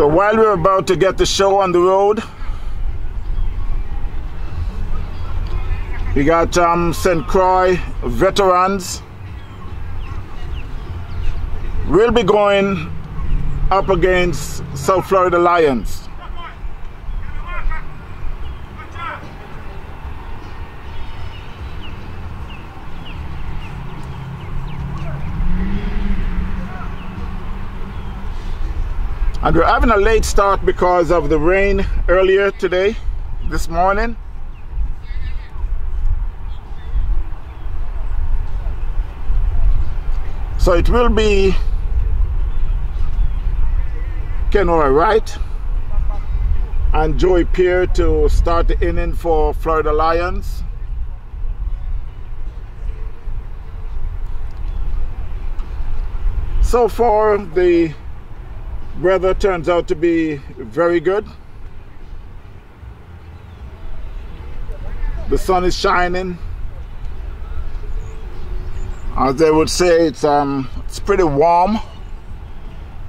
So while we're about to get the show on the road, we got um, St. Croix veterans. We'll be going up against South Florida Lions. And we're having a late start because of the rain earlier today, this morning. So it will be Kenroy Wright and Joey Pierre to start the inning for Florida Lions. So far, the weather turns out to be very good. The sun is shining. As they would say, it's um it's pretty warm.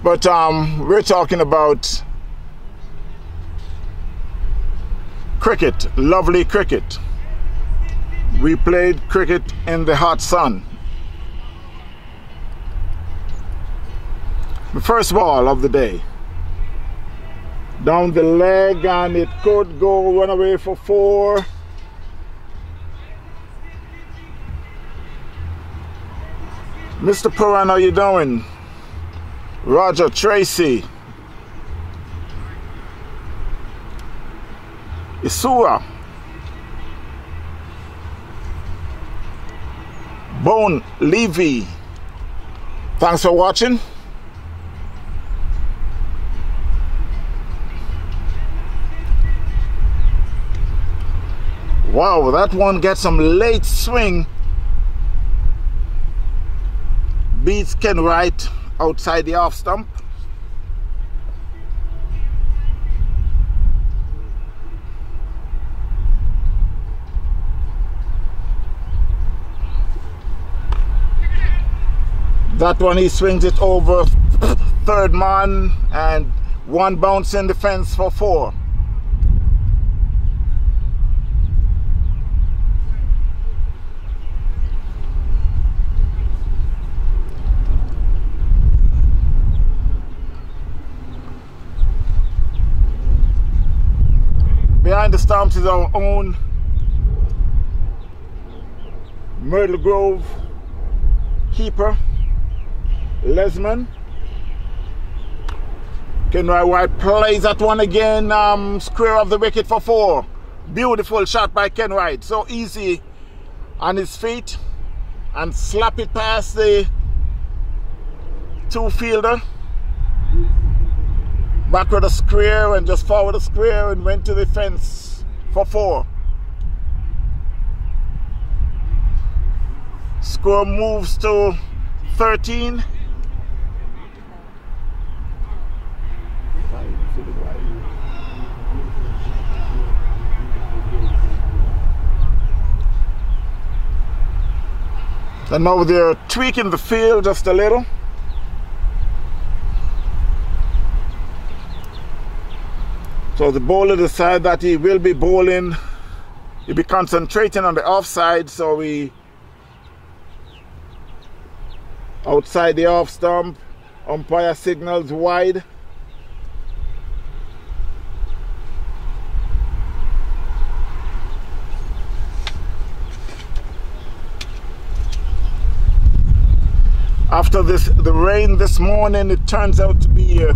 But um we're talking about cricket, lovely cricket. We played cricket in the hot sun. The first ball of the day. Down the leg, and it could go run away for four. Mr. Puran, how you doing? Roger Tracy. Isura. Bone Levy. Thanks for watching. Wow, that one gets some late swing. Beats Ken Wright outside the off stump. That one he swings it over third man and one bounce in the fence for four. Behind the stumps is our own Myrtle Grove keeper, Lesmond. Kenroy Wright plays that one again, um, square of the wicket for four. Beautiful shot by Ken Wright. So easy on his feet and slap it past the two fielder backward a square and just forward a square and went to the fence for four. Score moves to 13. And now they're tweaking the field just a little. So the bowler decided that he will be bowling, he'll be concentrating on the offside, so we outside the off stump, umpire signals wide. After this, the rain this morning, it turns out to be a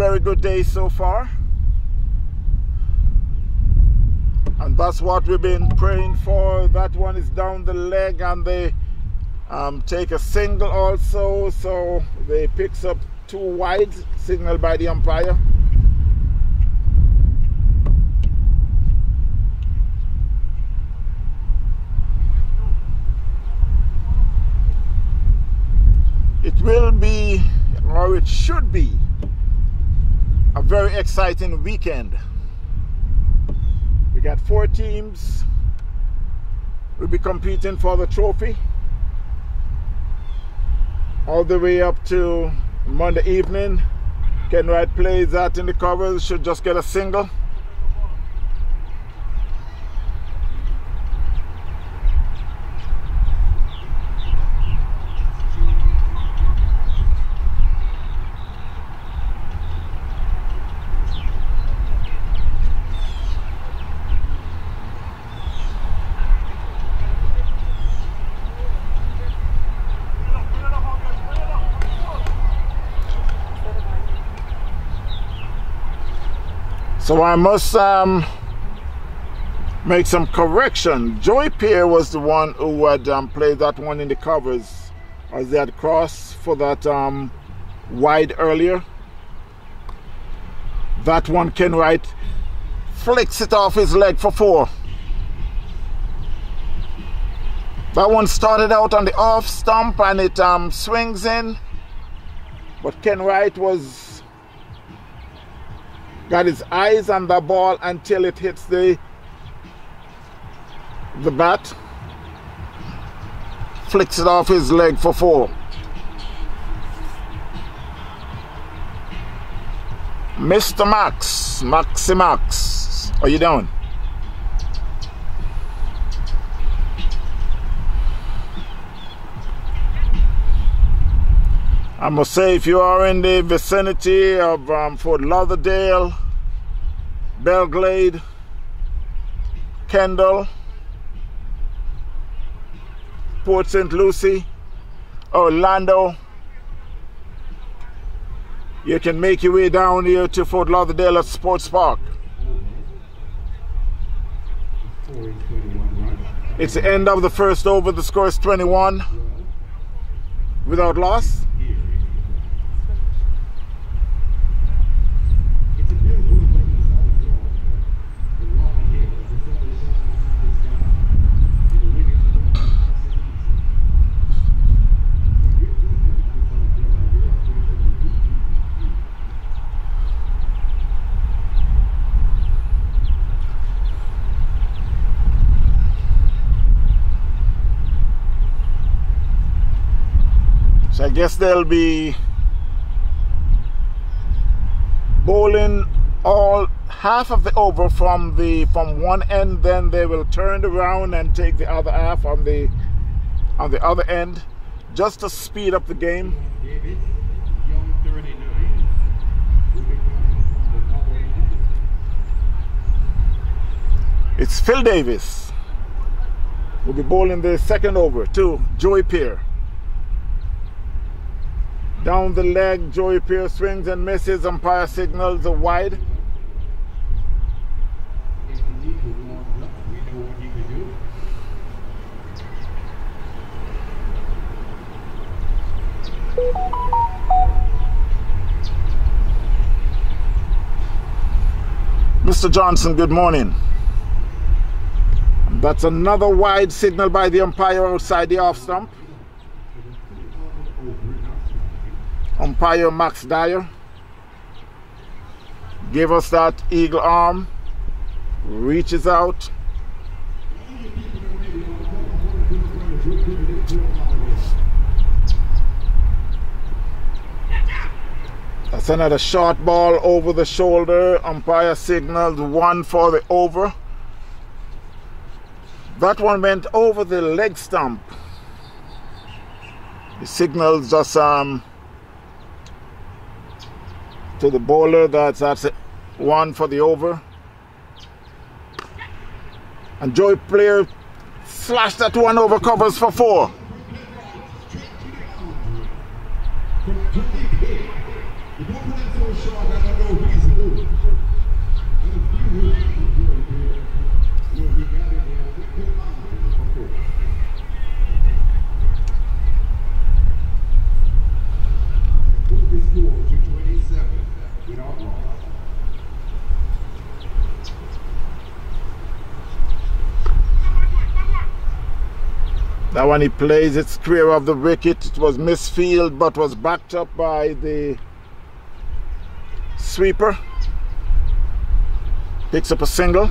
very good day so far. And that's what we've been praying for. That one is down the leg and they um, take a single also. So they picks up two wide, signal by the umpire. It will be, or it should be, a very exciting weekend. We got four teams. We'll be competing for the trophy all the way up to Monday evening. Ken Wright plays that in the covers, should just get a single. So I must um, make some correction. Joey Pierre was the one who had um, played that one in the covers as they had crossed for that um, wide earlier. That one, Ken Wright flicks it off his leg for four. That one started out on the off stump and it um, swings in. But Ken Wright was got his eyes on the ball until it hits the the bat flicks it off his leg for four Mr. Max Maxi Max how you doing I must say, if you are in the vicinity of um, Fort Lauderdale, Belle Glade, Kendall, Port St. Lucie, Orlando, you can make your way down here to Fort Lauderdale at Sports Park. It's the end of the first over. The score is 21 without loss. So I guess they'll be bowling all half of the over from the from one end then they will turn around and take the other half on the on the other end just to speed up the game. It's Phil Davis. Will be bowling the second over to Joey Pierre down the leg, Joey Pierre swings and misses. Umpire signals a wide. Mr. Johnson, good morning. That's another wide signal by the umpire outside the off stump. Umpire Max Dyer gave us that eagle arm, reaches out. That's another short ball over the shoulder. Umpire signaled one for the over. That one went over the leg stump. The signals just um, to the bowler. That's that's it. one for the over. And Player slashed that one over covers for four. That one he plays, it's clear of the wicket. It was misfield but was backed up by the sweeper. Picks up a single.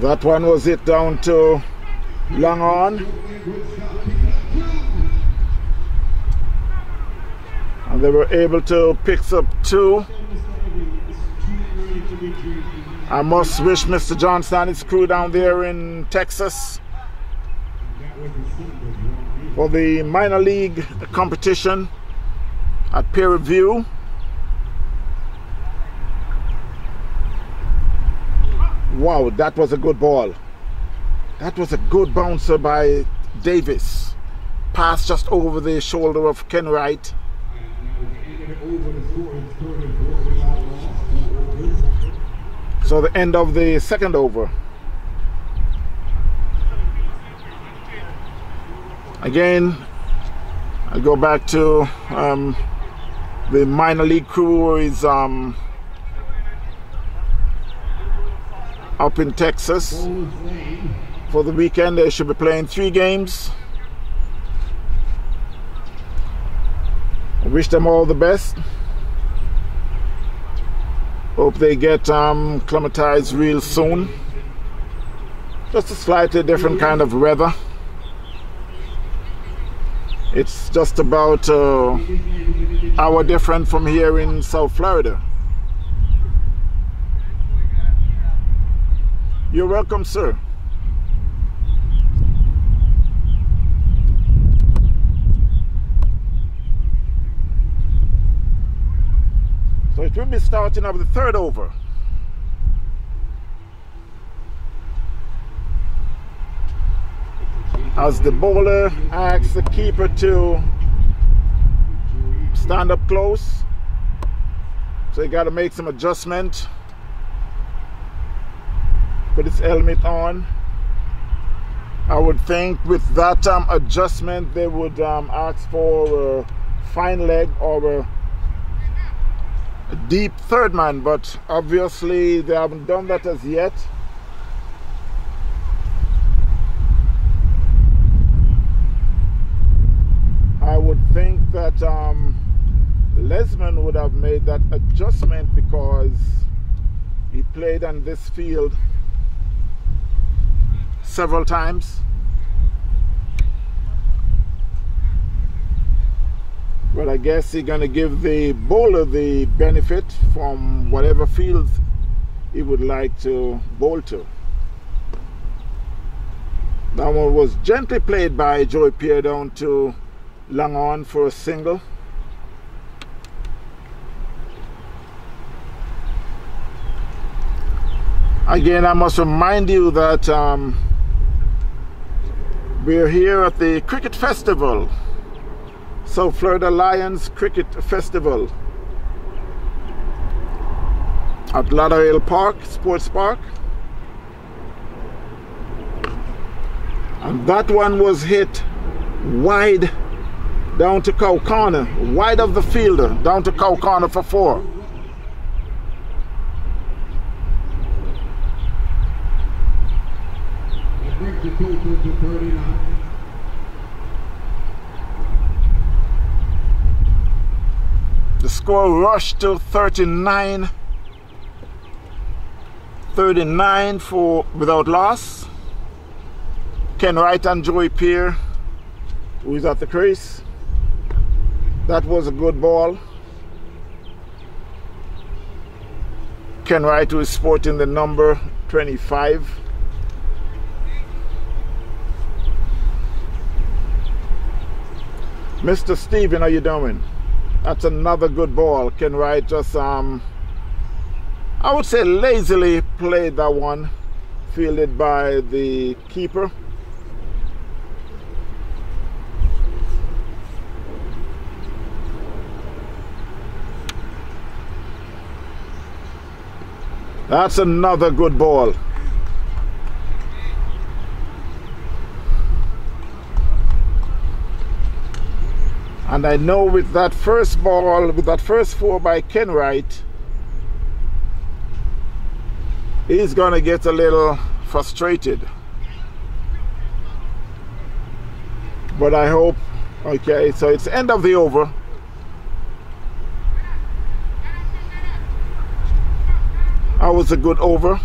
That one was it down to long on. And they were able to pick up two. I must wish Mr. Johnson and his crew down there in Texas for the minor league competition at Prairie View. Wow, that was a good ball. That was a good bouncer by Davis. Pass just over the shoulder of Ken Wright. So the end of the second over. Again, I go back to um, the minor league crew is um, up in Texas for the weekend. They should be playing three games. I wish them all the best. Hope they get um, climatized real soon. Just a slightly different kind of weather. It's just about uh, hour different from here in South Florida. You're welcome, sir. So it will be starting of the third over. As the bowler asks the keeper to stand up close. So you got to make some adjustment put his helmet on. I would think with that um, adjustment they would um, ask for a fine leg or a, a deep third man, but obviously they haven't done that as yet. I would think that um, Lesmond would have made that adjustment because he played on this field several times. But I guess he's going to give the bowler the benefit from whatever field he would like to bowl to. That one was gently played by Joey Pierre down to long on for a single. Again, I must remind you that um, we're here at the Cricket Festival, South Florida Lions Cricket Festival at Lauderdale Park, Sports Park. And that one was hit wide down to cow corner, wide of the fielder, down to cow corner for four. The score rushed to 39 39 for without loss. Ken Wright and Joey Pierre, who is at the crease. That was a good ball. Ken Wright, who is sporting the number 25. Mr. Steven, how you doing? That's another good ball. Ken Wright just, um, I would say lazily played that one, fielded by the keeper. That's another good ball. And I know with that first ball, with that first four by Ken Wright, he's going to get a little frustrated. But I hope, okay, so it's end of the over. That was a good over.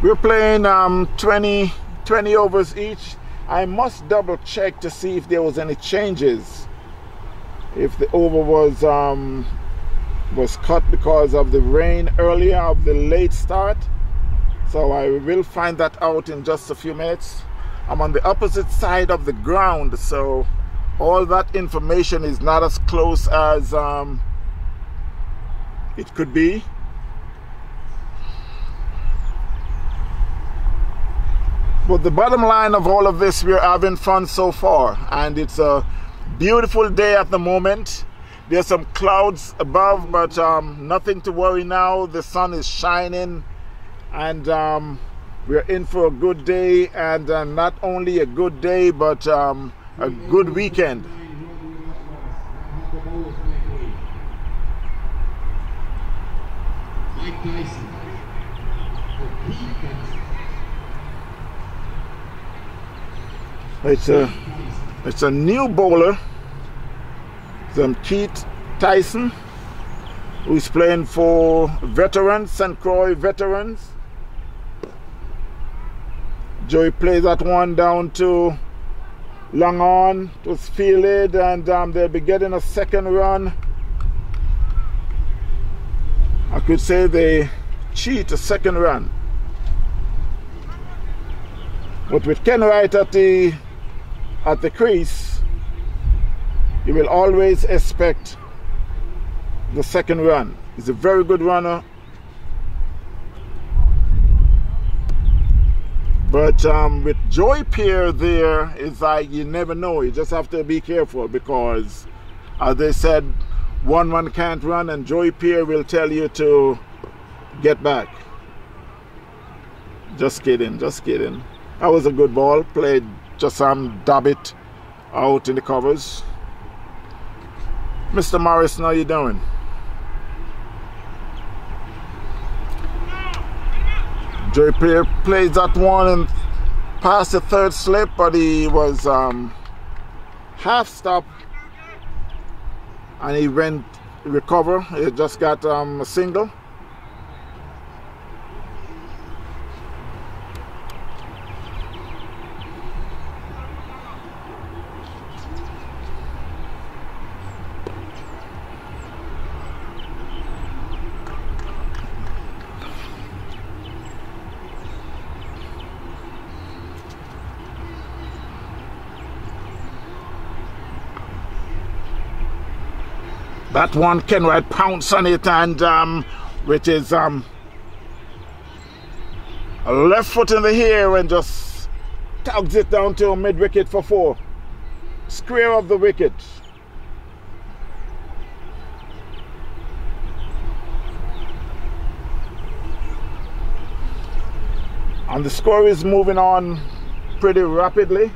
We're playing um, 20, 20 overs each. I must double check to see if there was any changes. If the over was um, was cut because of the rain earlier of the late start. So I will find that out in just a few minutes. I'm on the opposite side of the ground, so all that information is not as close as um, it could be. But the bottom line of all of this, we're having fun so far, and it's a beautiful day at the moment. There's some clouds above, but um, nothing to worry now. The sun is shining, and um, we're in for a good day, and uh, not only a good day, but um, a good weekend. It's a it's a new bowler, some Keith Tyson, who's playing for veterans, St. Croix veterans. Joey plays that one down to long on. It was fielded and um, they'll be getting a second run. I could say they cheat a second run. But with Ken Wright at the at the crease, you will always expect the second run. He's a very good runner But um, with Joy Pierre there, it's like you never know. You just have to be careful because, as they said, one man can't run, and Joy Pierre will tell you to get back. Just kidding, just kidding. That was a good ball. Played just some Dabbit out in the covers. Mr. Morris, how you doing? Joey Pierre plays that one and passed the third slip, but he was um, half stop and he went recover. He just got um, a single. That one Ken Wright pounce on it and um, which is um, a left foot in the air and just tugs it down to mid wicket for four. Square of the wicket. And the score is moving on pretty rapidly.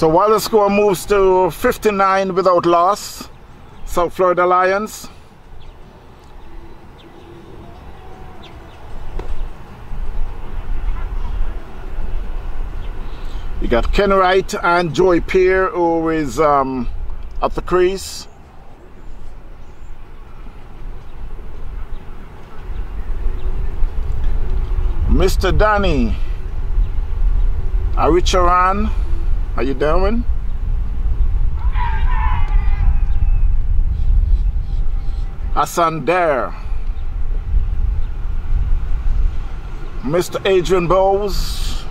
So while the score moves to 59 without loss, South Florida Lions. You got Ken Wright and Joy Pierre who is um, at the crease. Mr. Danny Aricharan, how you doing? Hassan Dare Mr. Adrian Bowes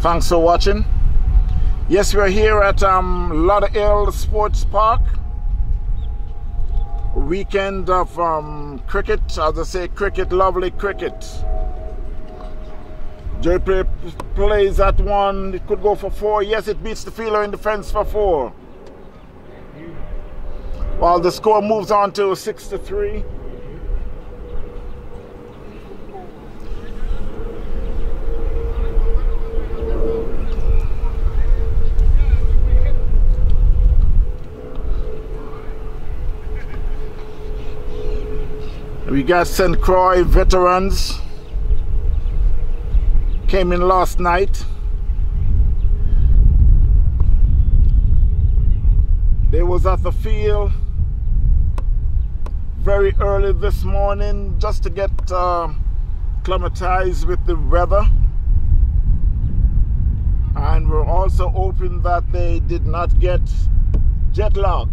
thanks for watching yes we're here at um, Lauderhill Sports Park weekend of um, cricket as I say cricket lovely cricket Joy plays that one it could go for four yes it beats the feeler in defense for four while the score moves on to 6 to 3. We got St. Croix veterans came in last night. They was at the field very early this morning just to get uh, acclimatized with the weather. And we're also hoping that they did not get jet lag.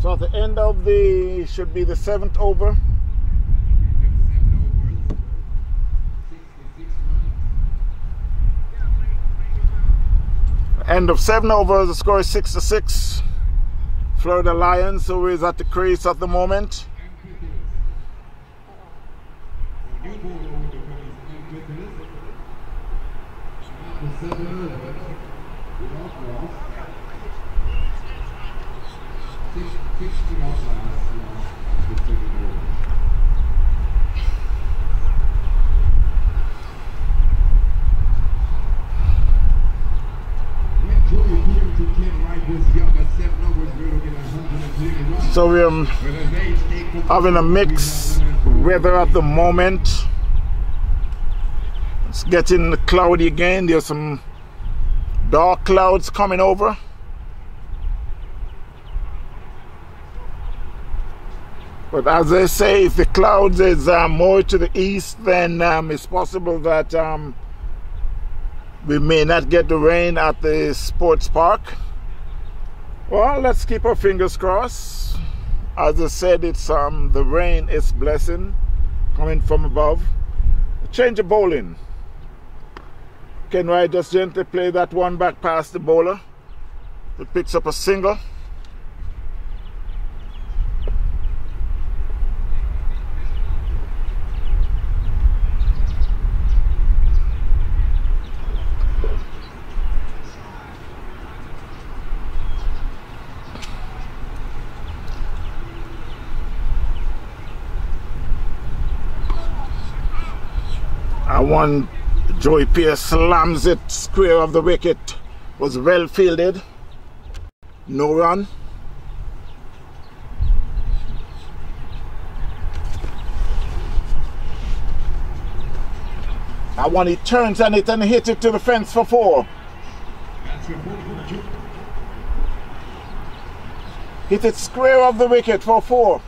So at the end of the, should be the seventh over. End of seven overs, the score is six to six. Florida Lions, who is at the crease at the moment. So we're having a mix weather at the moment. It's getting cloudy again. There's some dark clouds coming over. But as they say, if the clouds is uh, more to the east, then um, it's possible that um, we may not get the rain at the sports park. Well, let's keep our fingers crossed as I said, it's um the rain is blessing coming from above. Change of bowling. Ken Wright just gently play that one back past the bowler. It picks up a single. One Joey Pierre slams it square of the wicket was well fielded no run I want he turns on it and hit it to the fence for four. Hit it square of the wicket for four.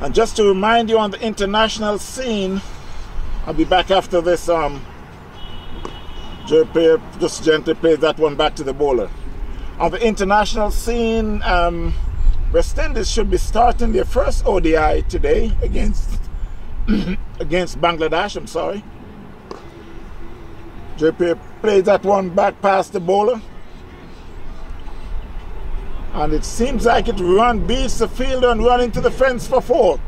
And just to remind you on the international scene, I'll be back after this. Um, just gently plays that one back to the bowler. On the international scene, um, West Indies should be starting their first ODI today against against Bangladesh. I'm sorry. JP plays that one back past the bowler. And it seems like it run beats the field and run into the fence for four.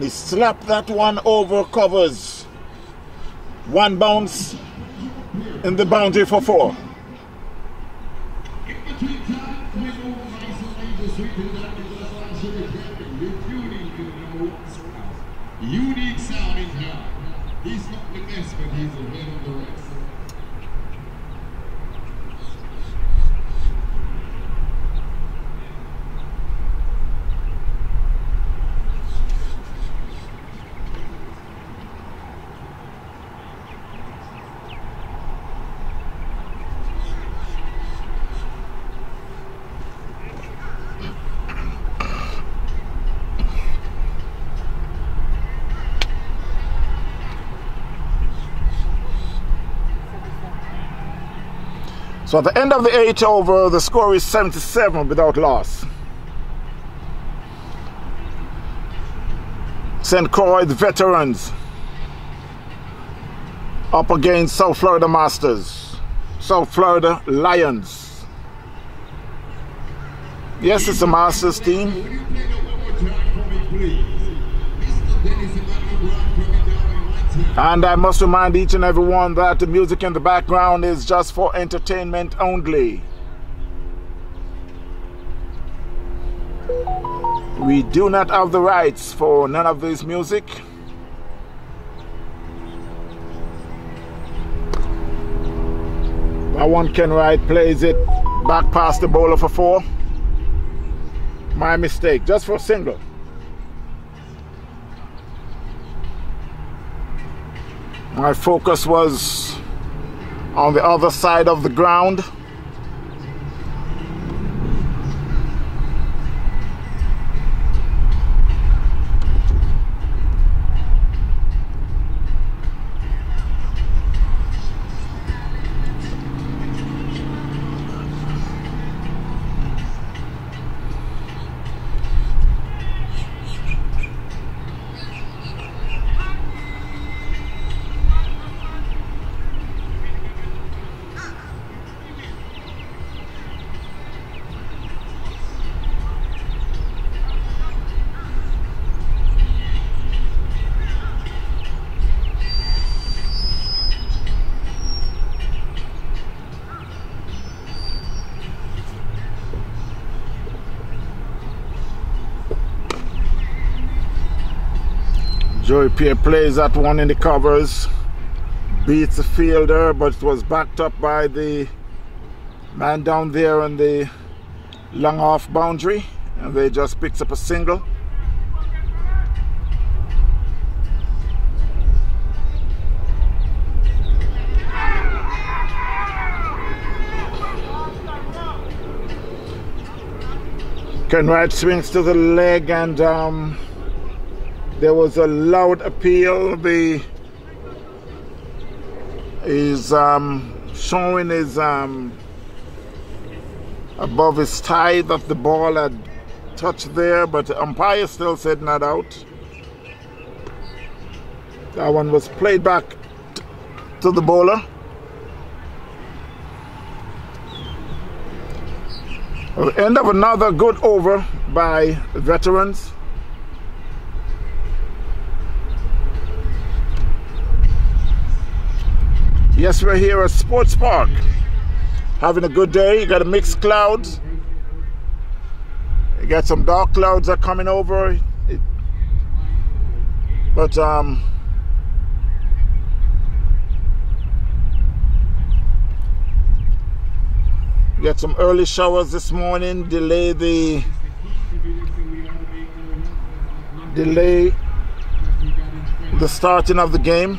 And he slapped that one over covers. One bounce in the boundary for four. Unique sound in town. He's not the best, but he's ahead of the rest. So at the end of the eight over, the score is 77 without loss. St. Croix veterans up against South Florida Masters, South Florida Lions. Yes, it's a Masters team. And I must remind each and everyone that the music in the background is just for entertainment only. We do not have the rights for none of this music. That one Ken Wright plays it back past the bowler for four. My mistake, just for single. My focus was on the other side of the ground. Joey Pierre plays that one in the covers. Beats the fielder, but it was backed up by the man down there on the long off boundary. And they just picks up a single. Wright swings to the leg and um, there was a loud appeal. The is um, showing his um, above his thigh that the ball had touched there, but the umpire still said not out. That one was played back to the bowler. End of another good over by veterans. Yes, we're here at Sports Park. Having a good day. You got a mixed clouds. You got some dark clouds that are coming over. It- but um you got some early showers this morning, delay the delay the starting of the game.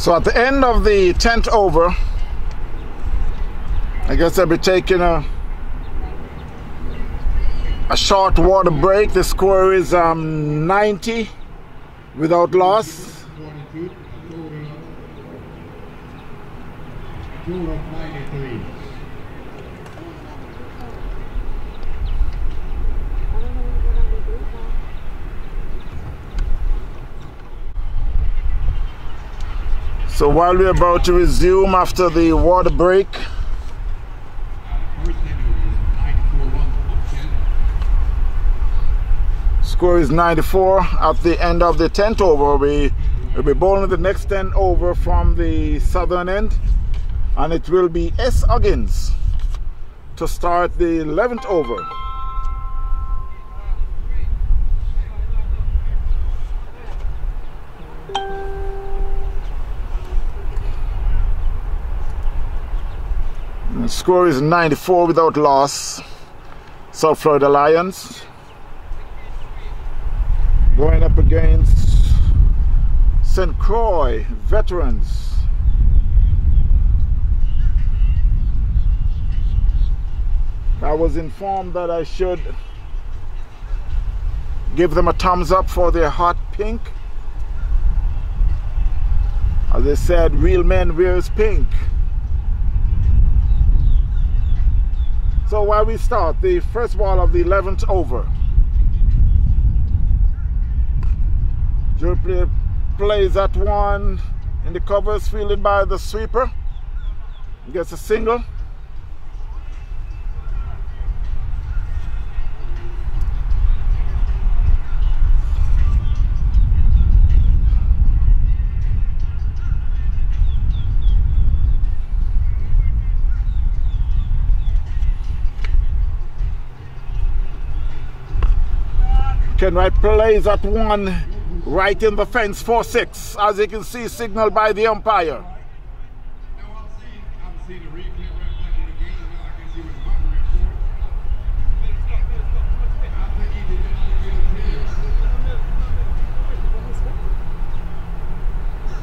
So at the end of the 10th over, I guess I'll be taking a a short water break. The score is um, 90 without loss. 42, total, total 93. So while we're about to resume after the water break, First inning is 94 runs to 10. score is 94 at the end of the 10th over. We will be bowling the next 10 over from the southern end, and it will be S. Huggins to start the 11th over. Score is 94 without loss. South Florida Lions going up against St. Croix veterans. I was informed that I should give them a thumbs up for their hot pink. As they said, real men wears pink. So while we start, the first ball of the 11th over. Joe play, plays that one in the covers, fielded by the sweeper. Gets a single. Ken Wright plays at one right in the fence 4-6 as you can see signaled by the umpire. I can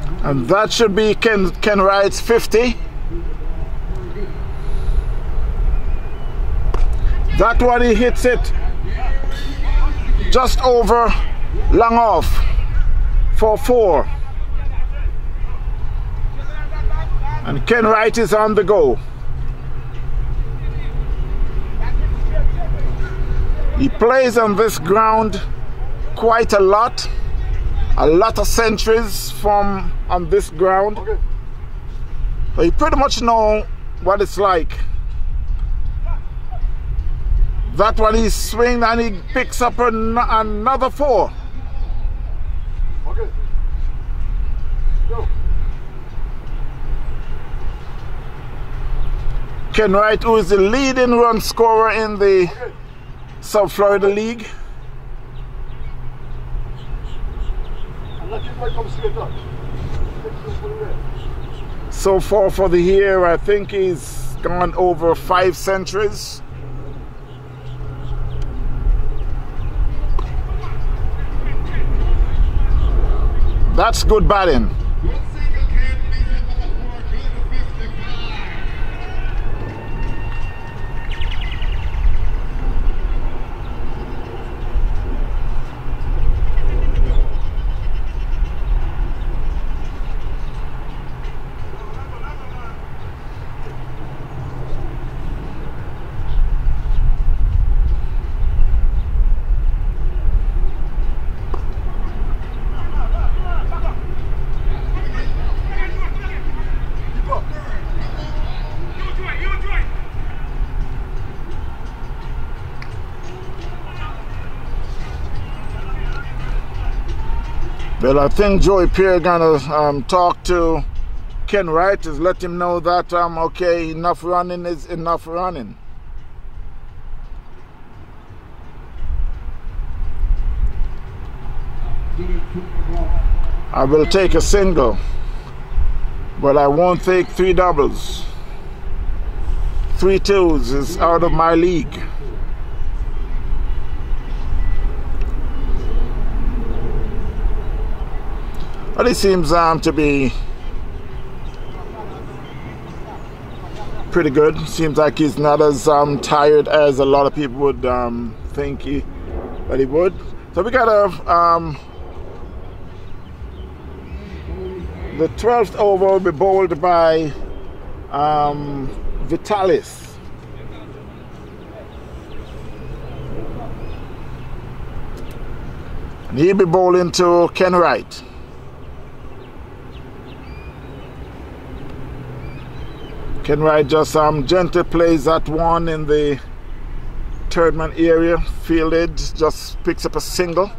for. I and that should be Ken Kenwright's 50 that one he hits it just over long off for 4 and Ken Wright is on the go he plays on this ground quite a lot a lot of centuries from on this ground. So you pretty much know what it's like. That one he swings and he picks up an, another four. Okay. Go. Ken Wright, who is the leading run scorer in the Okay. South Florida League. So far for the year, I think he's gone over five centuries. That's good batting. Well, I think Joey Pierre gonna um, talk to Ken Wright is let him know that um okay enough running is enough running. I will take a single, but I won't take three doubles. Three twos is out of my league. But it seems um, to be pretty good. Seems like he's not as um, tired as a lot of people would um, think he, that he would. So we got a um, the 12th over will be bowled by um, Vitalis. And he'll be bowling to Ken Wright. Ken Wright just um, gently plays that one in the third man area, fielded, just picks up a single.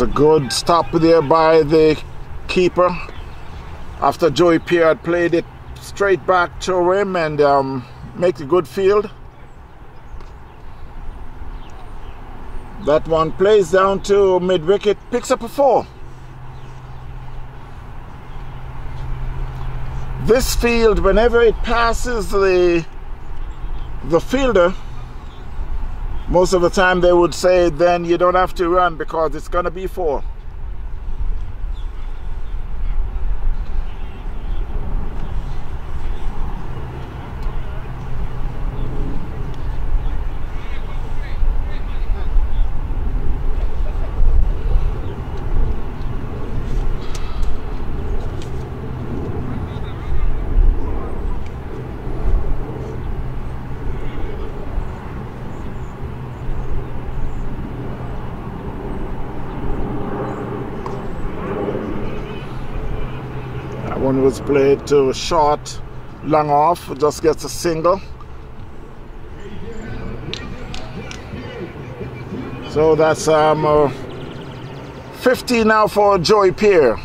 Was a good stop there by the keeper after Joey Pierre played it straight back to him and um, make a good field. That one plays down to mid wicket, picks up a four. This field, whenever it passes the the fielder, most of the time they would say then you don't have to run because it's going to be four. One was played to short, long off, just gets a single. So that's um, uh, 50 now for Joey Pierre.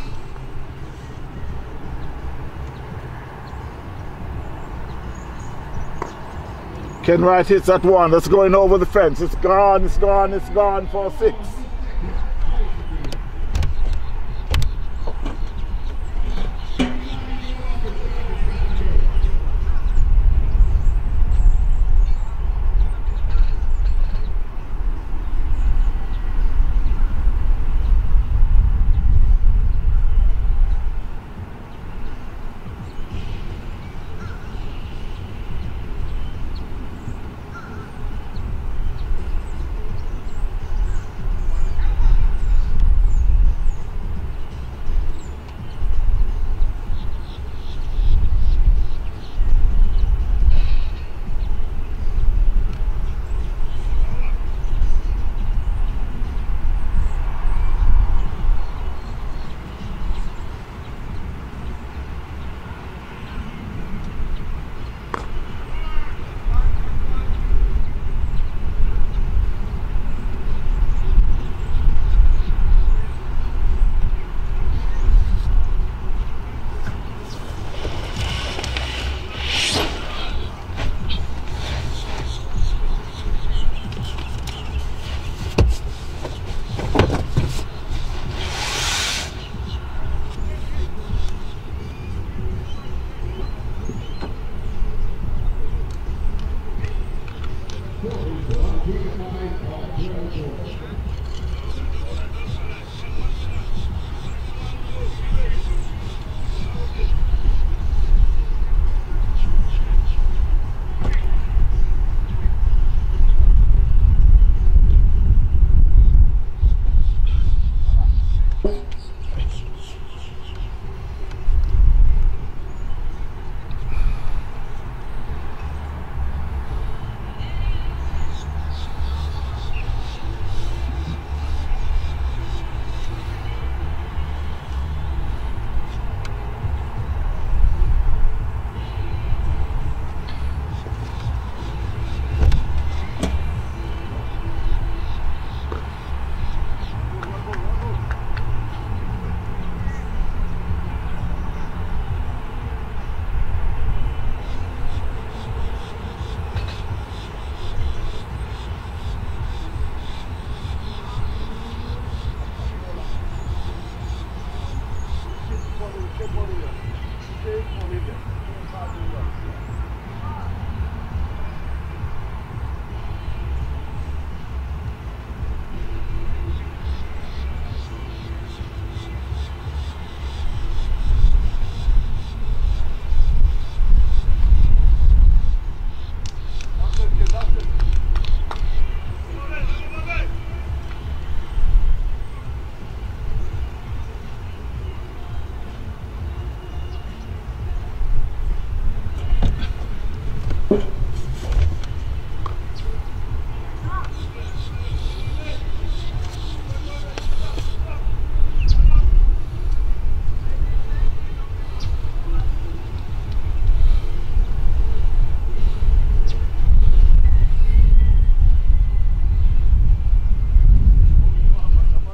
Ken Wright hits that one. That's going over the fence. It's gone, it's gone, it's gone for six.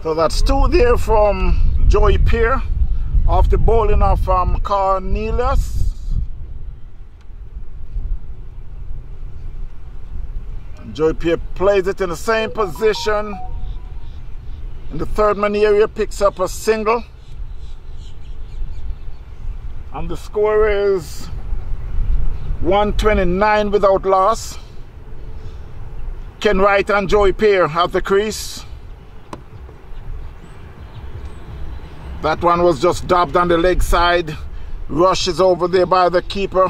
So that's two there from Joey Pierre off the bowling of um, Cornelius. Joey Pierre plays it in the same position. In the third man area, picks up a single. And the score is 129 without loss. Ken Wright and Joey Pierre at the crease. That one was just dubbed on the leg side. Rush is over there by the keeper.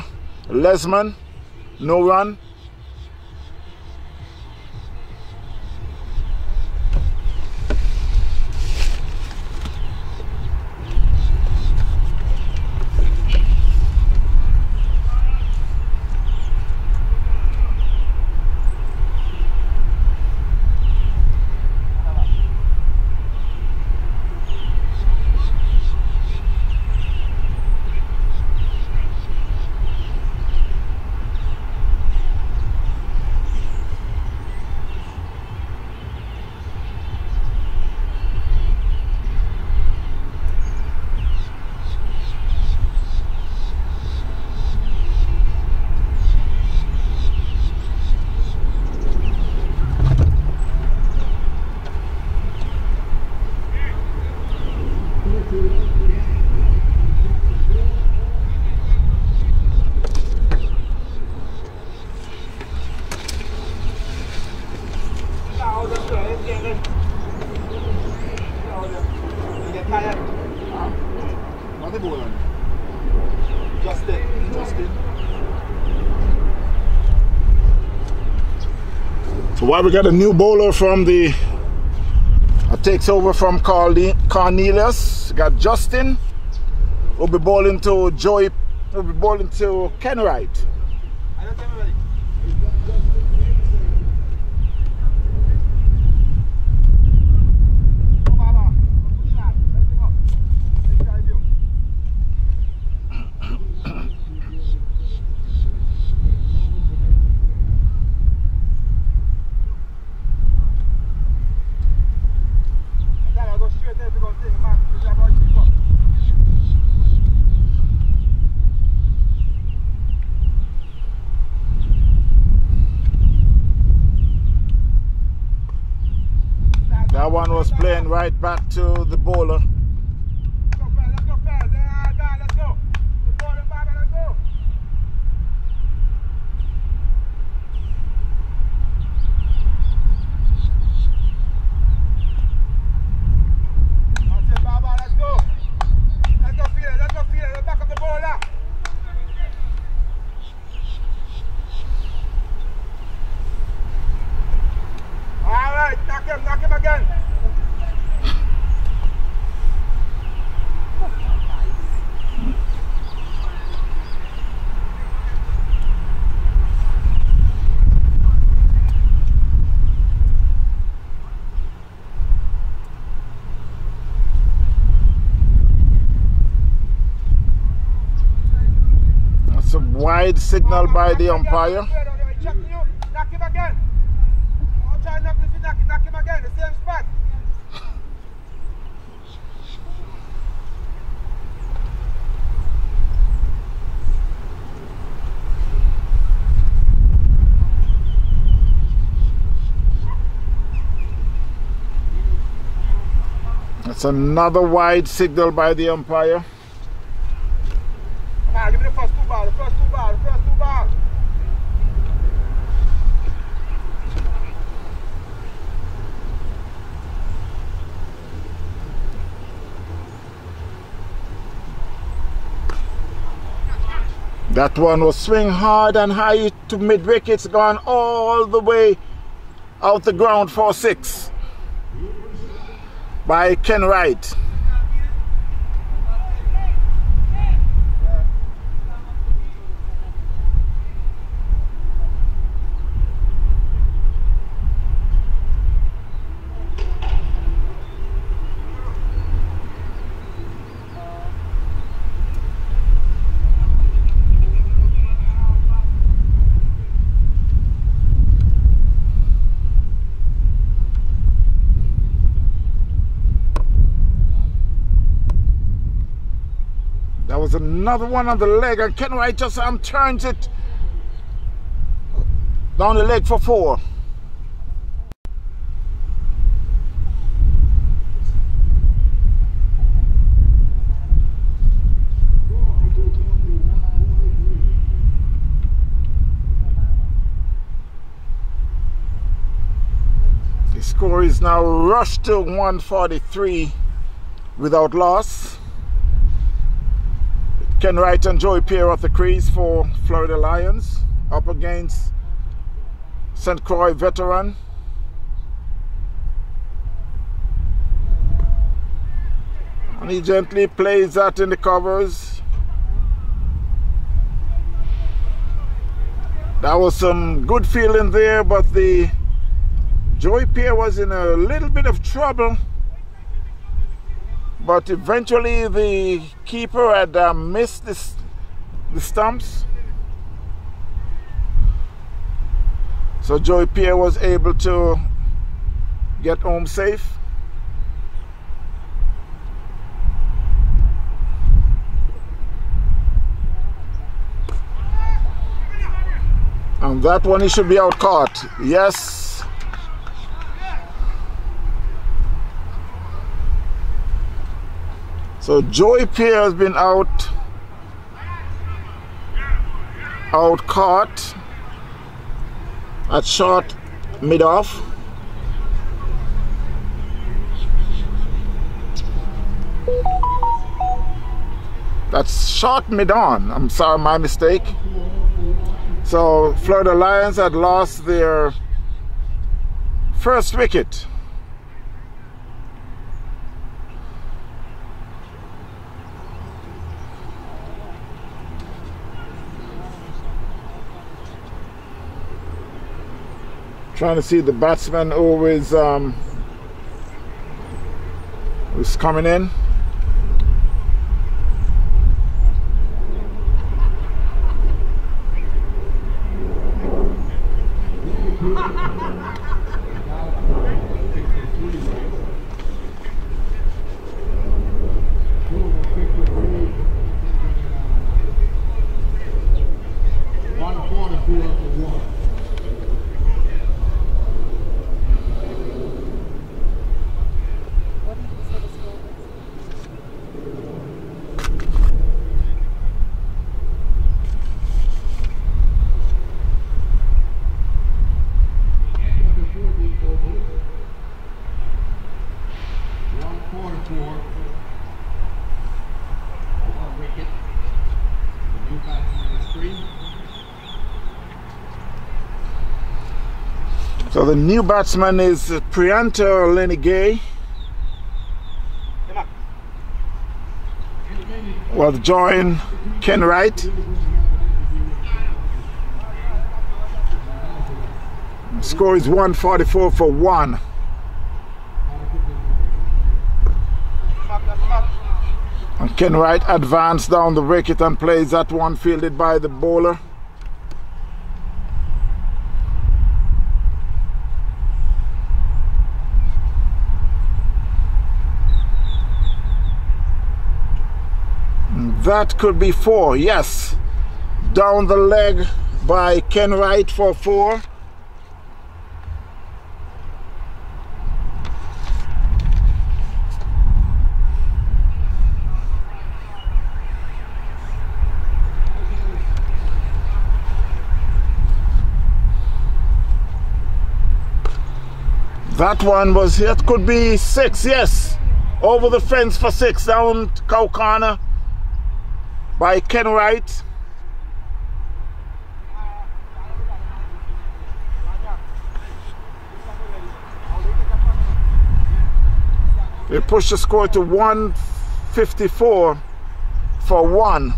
Lesmond. No run. Why we got a new bowler from the uh, takes over from Cornelius. Got Justin. We'll be bowling to Joey. We'll be bowling to Ken Wright. right back to the bowler. Signal by the umpire. That's another wide signal by the umpire. That one was swing hard and high to mid wickets, gone all the way out the ground for six by Ken Wright. Another one on the leg, and Ken Wright just um, turns it down the leg for four. The score is now rushed to 143 without loss. Ken Wright and Joey Pierre at the crease for Florida Lions up against St. Croix veteran. And he gently plays that in the covers. That was some good feeling there, but the Joey Pierre was in a little bit of trouble. But eventually the keeper had uh, missed this, the stumps. So Joey Pierre was able to get home safe. And that one he should be out caught. Yes. So Joey Pierre has been out out caught at short mid off. That's short mid on. I'm sorry, my mistake. So Florida Lions had lost their first wicket. Trying to see the batsman always um, who's coming in. One forty-four for one. What did you say the score was? End of the fourteenth over. One forty-four. One wicket. The new batsman is three. So the new batsman is Prianta Lenigay. Will join Ken Wright. Score is 144 for one. And Ken Wright advanced down the wicket and plays that one fielded by the bowler. That could be four, yes. Down the leg by Ken Wright for four. That one was it could be six, yes. Over the fence for six, down cow corner by Ken Wright. They pushed the score to 154 for one.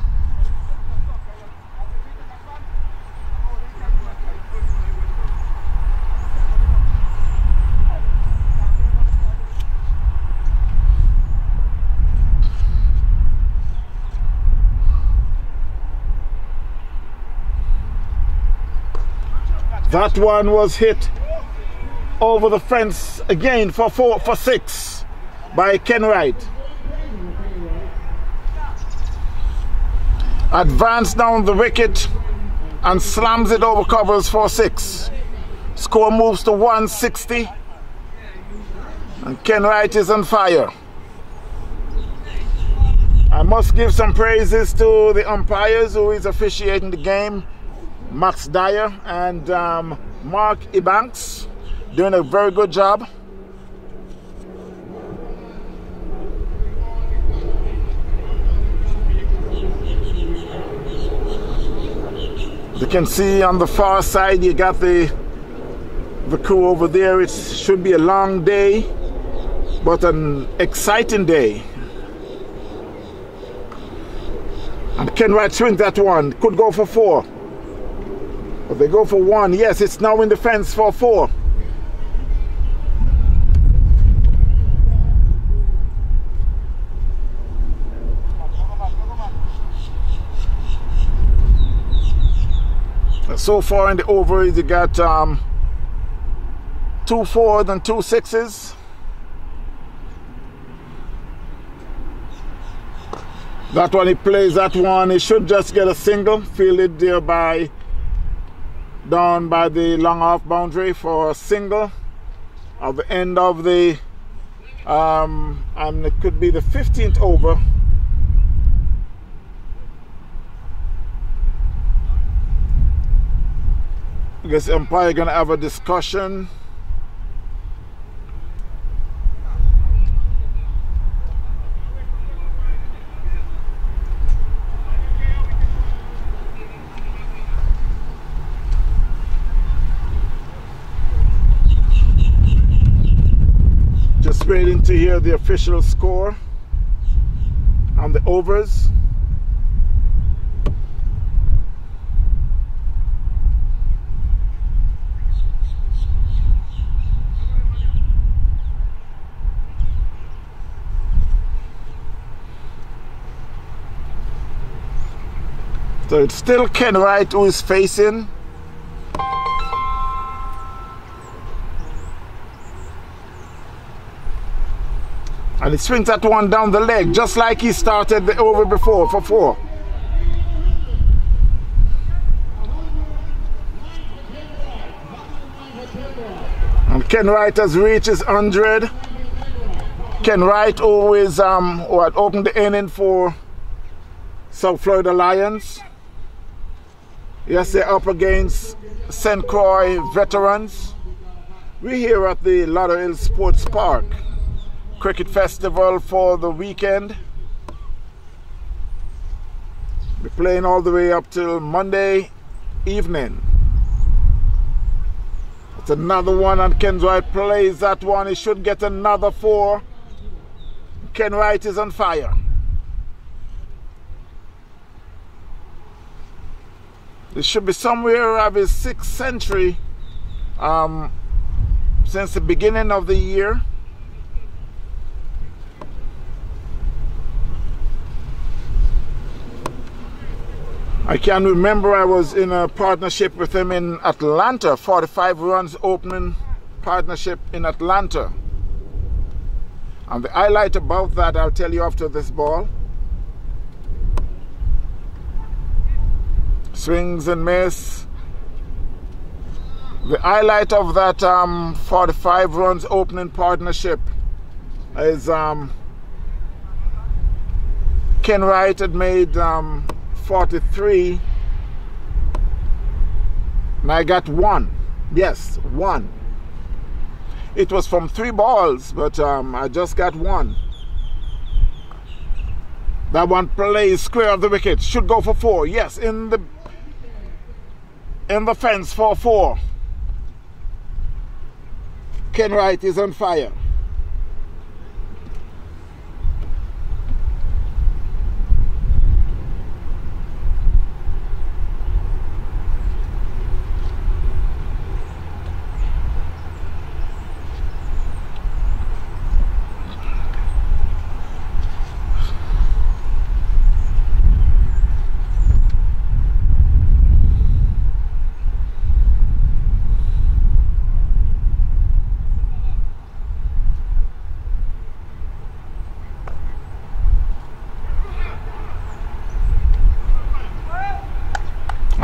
That one was hit over the fence again for four for six by Ken Wright. advanced down the wicket and slams it over covers for six. Score moves to 160. And Ken Wright is on fire. I must give some praises to the umpires who is officiating the game. Max Dyer and um, Mark Ebanks doing a very good job. You can see on the far side you got the the crew over there. It should be a long day, but an exciting day. And Ken Wright swings that one. Could go for four. They go for one. Yes, it's now in the fence for four. So far in the over, you got um, two fours and two sixes. That one he plays that one. He should just get a single, fielded there by down by the long off boundary for a single at the end of the um, and it could be the 15th over. I guess umpire gonna have a discussion. Waiting to hear the official score on the overs. So it's still Ken Wright who is facing. And he swings that one down the leg just like he started the over before for four. And Ken Wright has reached his 100. Ken Wright always um, what, opened the inning for South Florida Lions. Yes, they're up against St. Croix veterans. We're here at the Lauderhill Sports Park Cricket Festival for the weekend. We're playing all the way up till Monday evening. It's another one and Ken Wright plays that one. He should get another four. Ken Wright is on fire. This should be somewhere of his sixth century um, since the beginning of the year. I can remember I was in a partnership with him in Atlanta, 45 runs opening partnership in Atlanta. And the highlight about that I'll tell you after this ball. swings and miss. The highlight of that um, 45 runs opening partnership is um, Ken Wright had made um, 43 and I got one. Yes, one. It was from three balls, but um, I just got one. That one plays square of the wicket. Should go for four. Yes, in the in the fence for four. Ken Wright is on fire.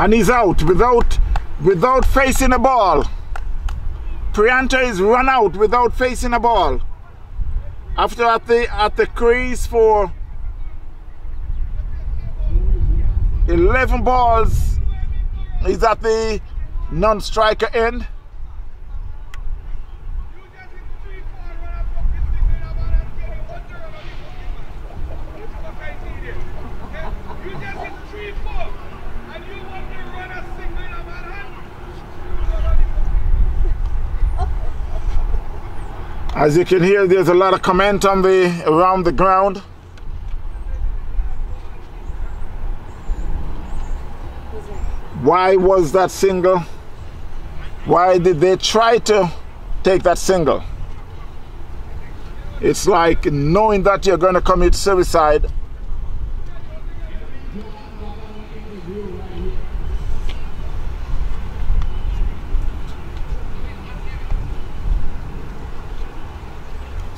And he's out without without facing a ball. Prianta is run out without facing a ball. After at the at the crease for 11 balls. He's at the non-striker end. As you can hear, there's a lot of comment on the around the ground. Why was that single? Why did they try to take that single? It's like knowing that you're going to commit suicide.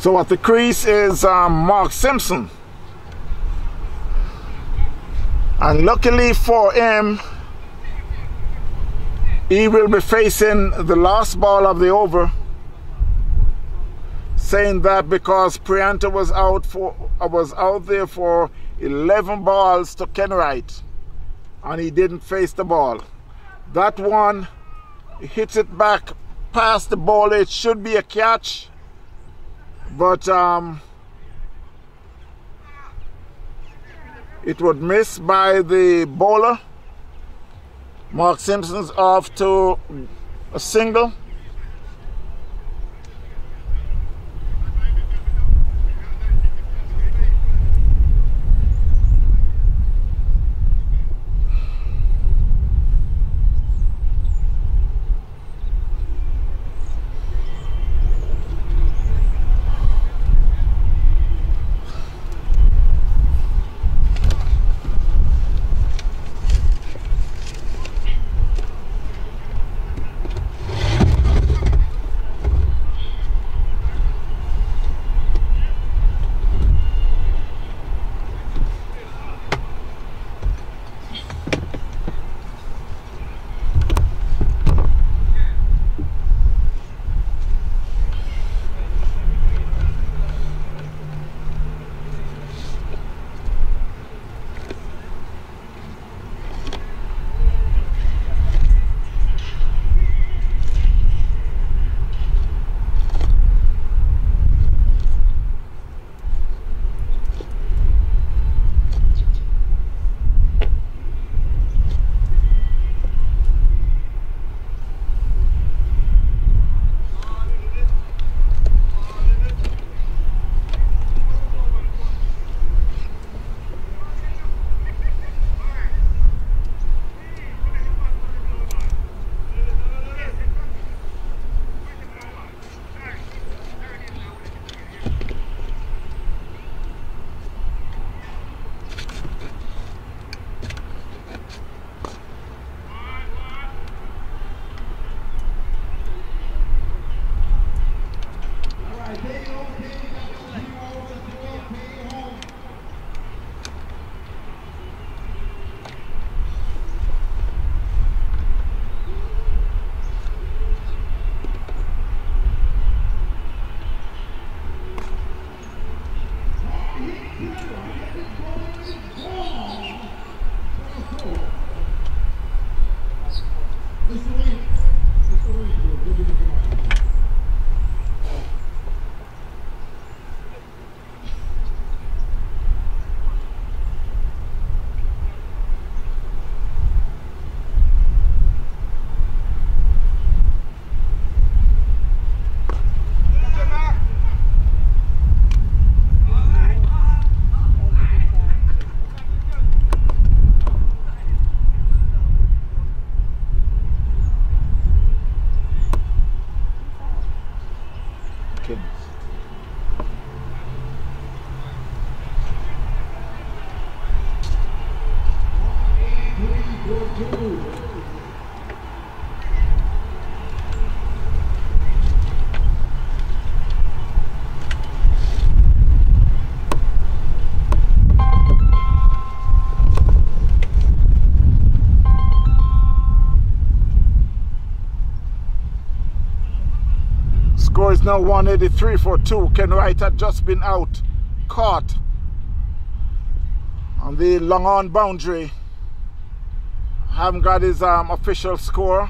So at the crease is um, Mark Simpson. And luckily for him, he will be facing the last ball of the over. Saying that because Prianta was out for uh, was out there for 11 balls to Ken Wright and he didn't face the ball. That one hits it back past the ball. It should be a catch, but um, it would miss by the bowler. Mark Simpson's off to a single. is now 183 for two. Ken Wright had just been out, caught on the long on boundary. Haven't got his um, official score.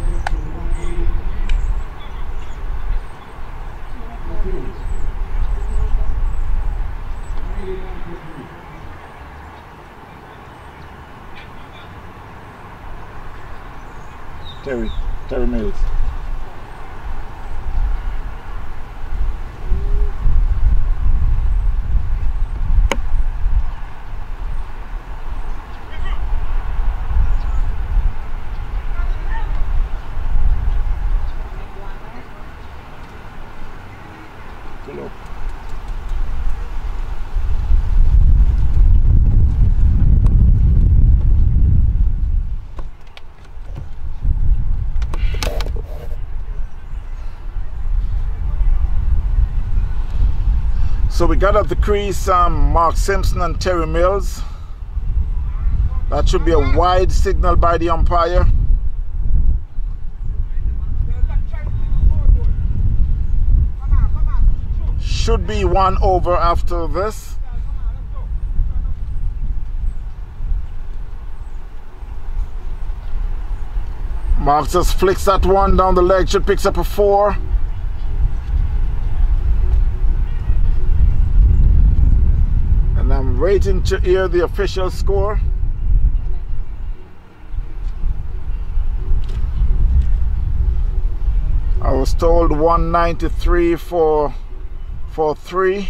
Thank you. We got up the crease um, Mark Simpson and Terry Mills. That should be a wide signal by the umpire. Should be one over after this. Mark just flicks that one down the leg, should picks up a four. Waiting to hear the official score. I was told 193 for for three.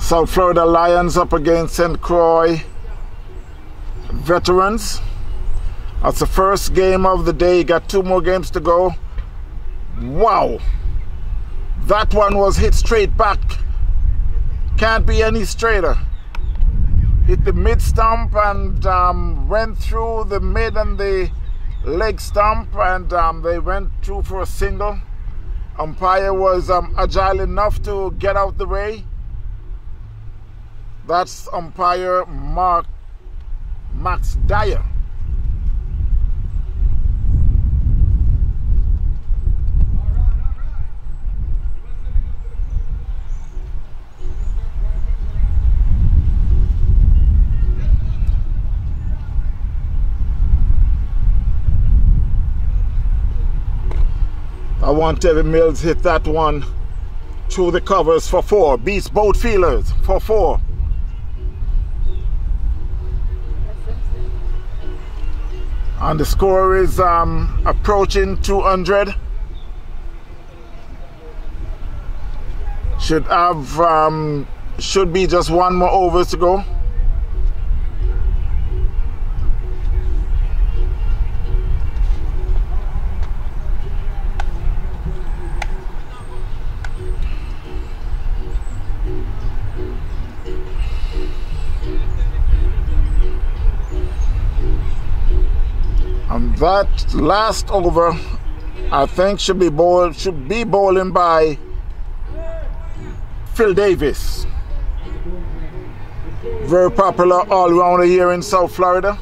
South Florida Lions up against St. Croix Veterans. That's the first game of the day. Got two more games to go. Wow. That one was hit straight back. Can't be any straighter. Hit the mid stump and um, went through the mid and the leg stump, and um, they went through for a single. Umpire was um, agile enough to get out the way. That's umpire Mark Max Dyer. I want Terry Mills hit that one through the covers for four. Beats both feelers for four. and the score is um, approaching 200 should have um, should be just one more overs to go that last over I think should be bowled should be bowling by Phil Davis. Very popular all around here in South Florida.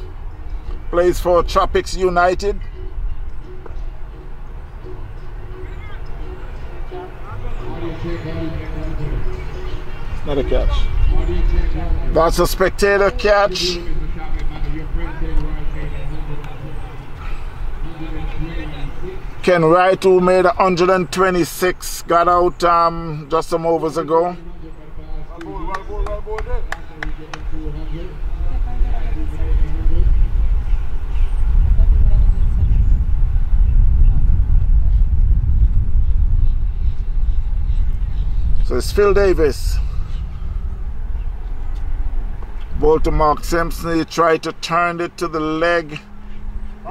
Plays for Tropics United. Not a catch. That's a spectator catch. Ken Wright, who made 126, got out um, just some overs ago. So it's Phil Davis. Ball to Mark Simpson. He tried to turn it to the leg.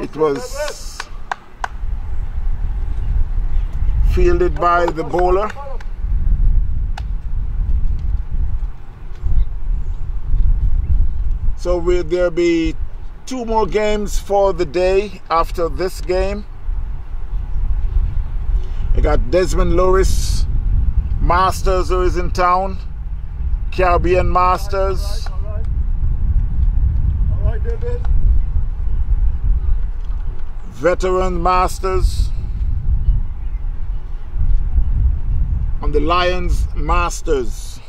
It was fielded by the bowler. So will there be two more games for the day after this game? I got Desmond Lewis Masters who is in town, Caribbean Masters. Veteran Masters. On the Lions Masters.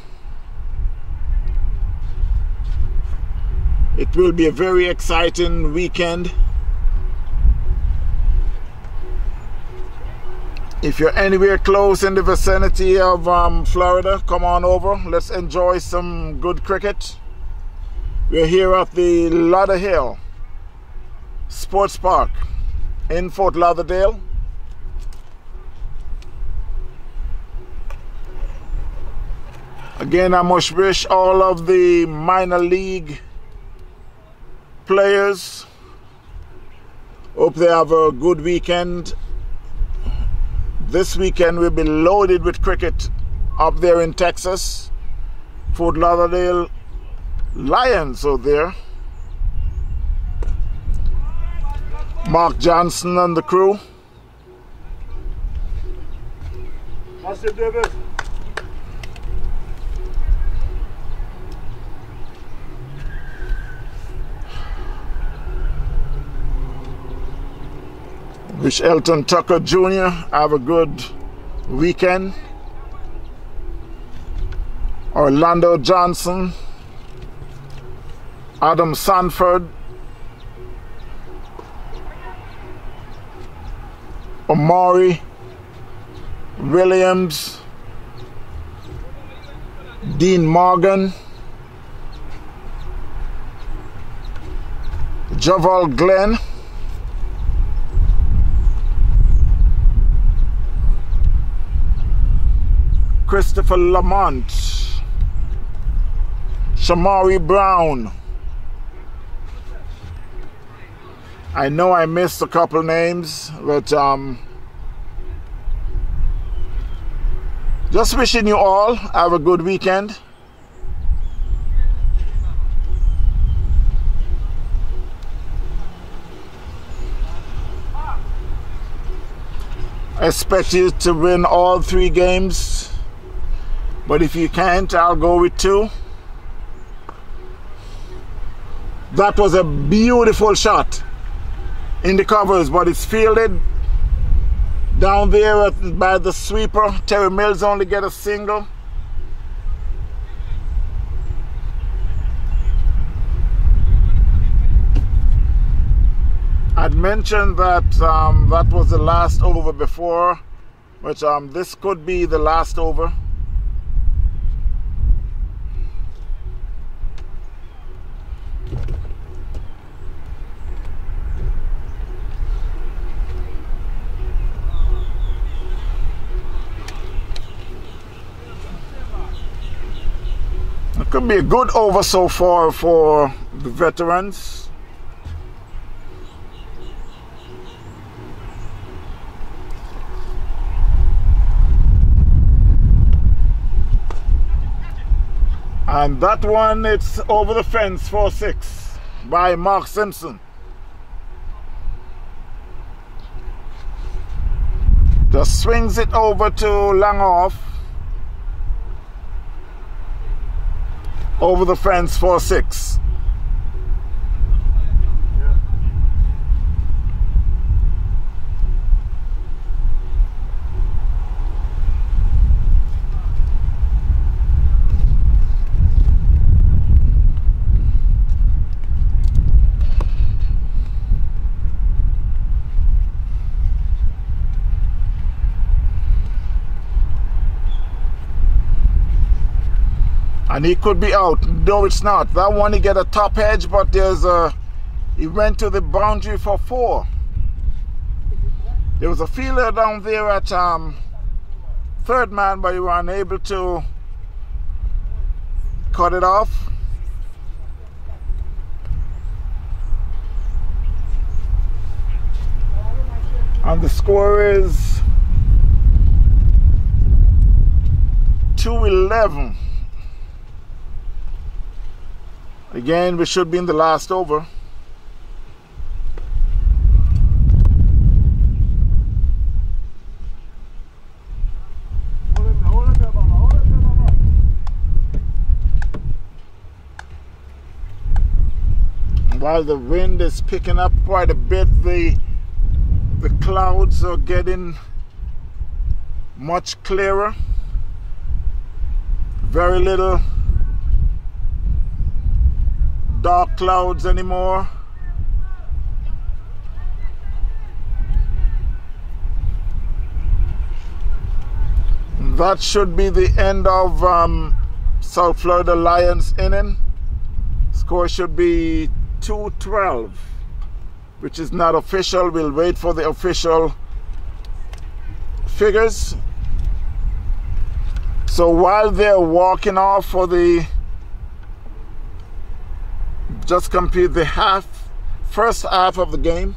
It will be a very exciting weekend. If you're anywhere close in the vicinity of um, Florida, come on over. Let's enjoy some good cricket. We're here at the Lauderhill Sports Park in Fort Lauderdale. Again, I must wish all of the minor league players. Hope they have a good weekend. This weekend will be loaded with cricket up there in Texas. Fort Lauderdale Lions are there. Mark Johnson and the crew. Master Davis. Elton Tucker Jr. have a good weekend. Orlando Johnson, Adam Sanford, Omari Williams, Dean Morgan, Javal Glenn. Christopher Lamont, Shamari Brown. I know I missed a couple names, but um, just wishing you all have a good weekend. I expect you to win all three games. But if you can't, I'll go with two. That was a beautiful shot in the covers, but it's fielded down there by the sweeper. Terry Mills only get a single. I'd mentioned that um, that was the last over before, which um, this could be the last over. Could be a good over so far for the veterans. And that one, it's over the fence for six by Mark Simpson. Just swings it over to long Over the fence for six. And he could be out. No, it's not. That one he get a top edge, but there's a he went to the boundary for four. There was a fielder down there at um, third man, but he were unable to cut it off. And the score is 211. Again, we should be in the last over. While the wind is picking up quite a bit, the the clouds are getting much clearer. Very little dark clouds anymore. That should be the end of um, South Florida Lions inning. Score should be 212, which is not official. We'll wait for the official figures. So while they're walking off for the just complete the half, first half of the game.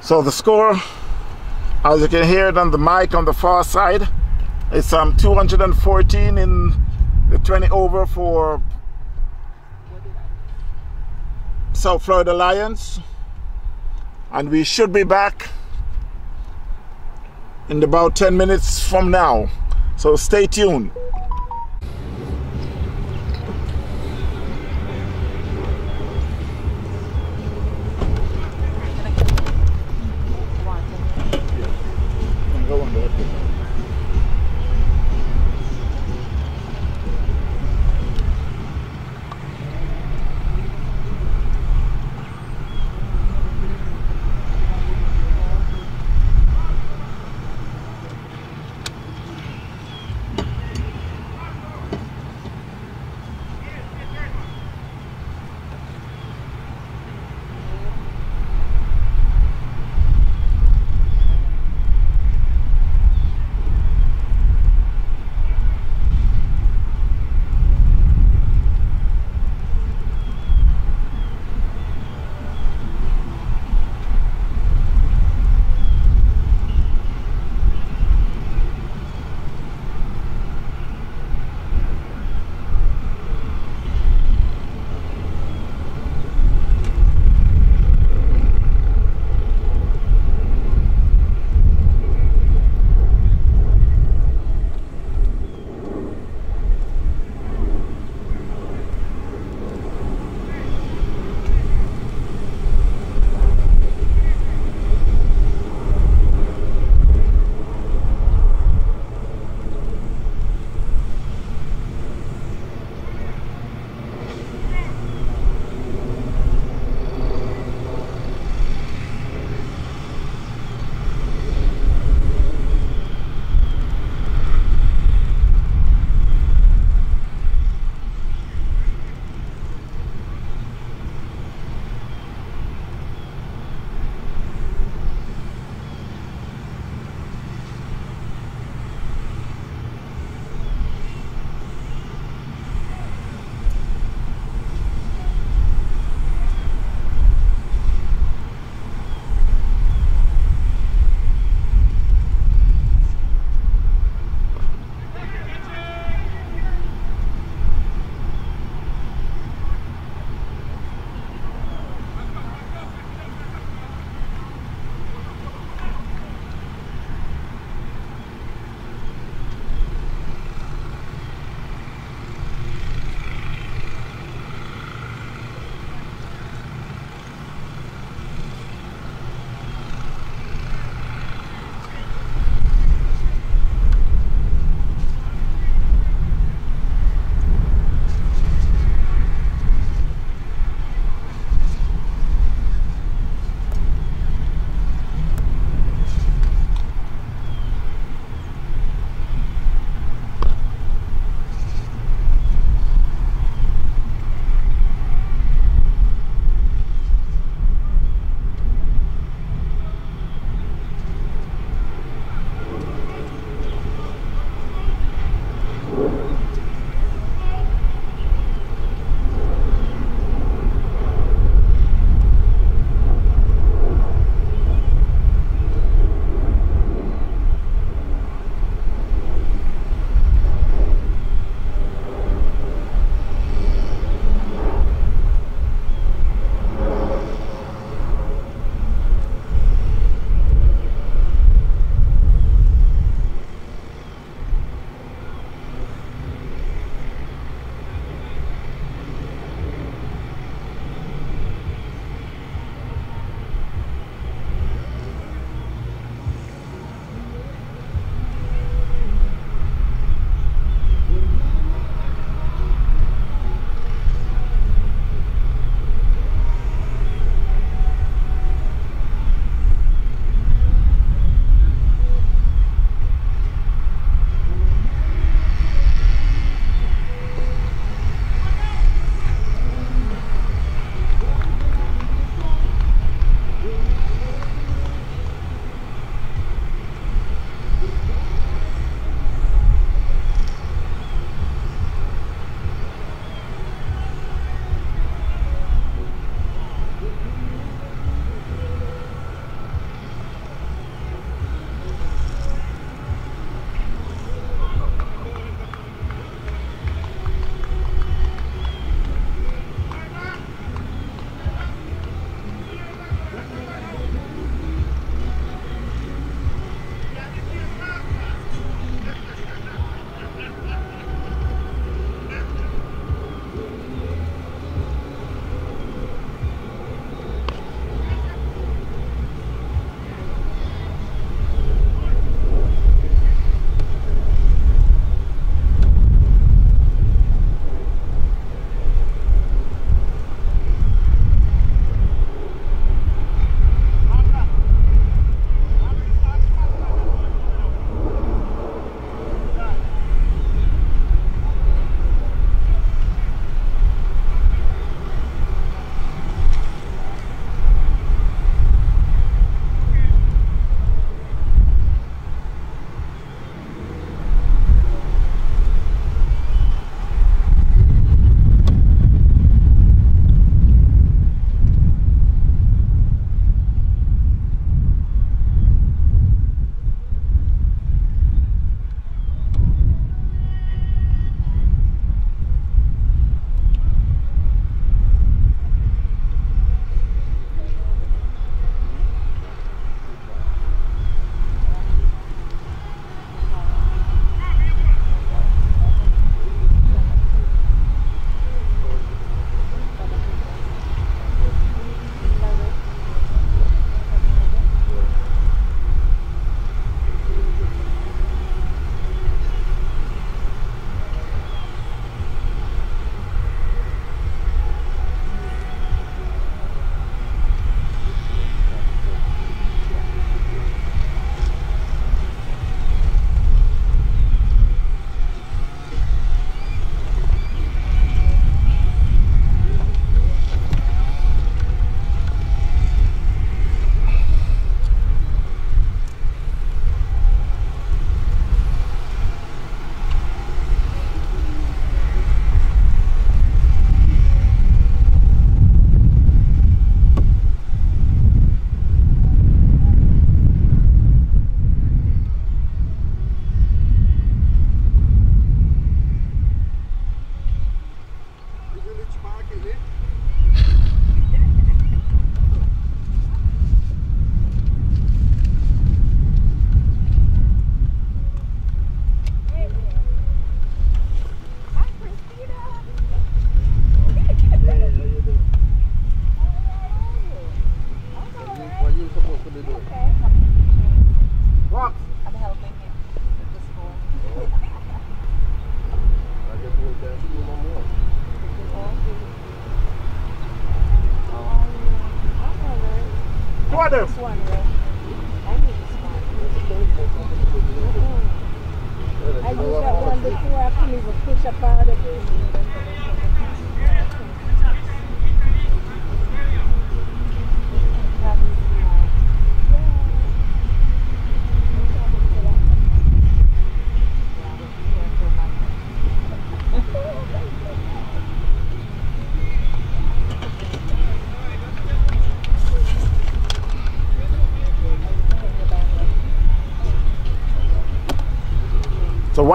So the score as you can hear it on the mic on the far side, it's um 214 in the 20 over for South Florida Lions. And we should be back in about 10 minutes from now. So stay tuned.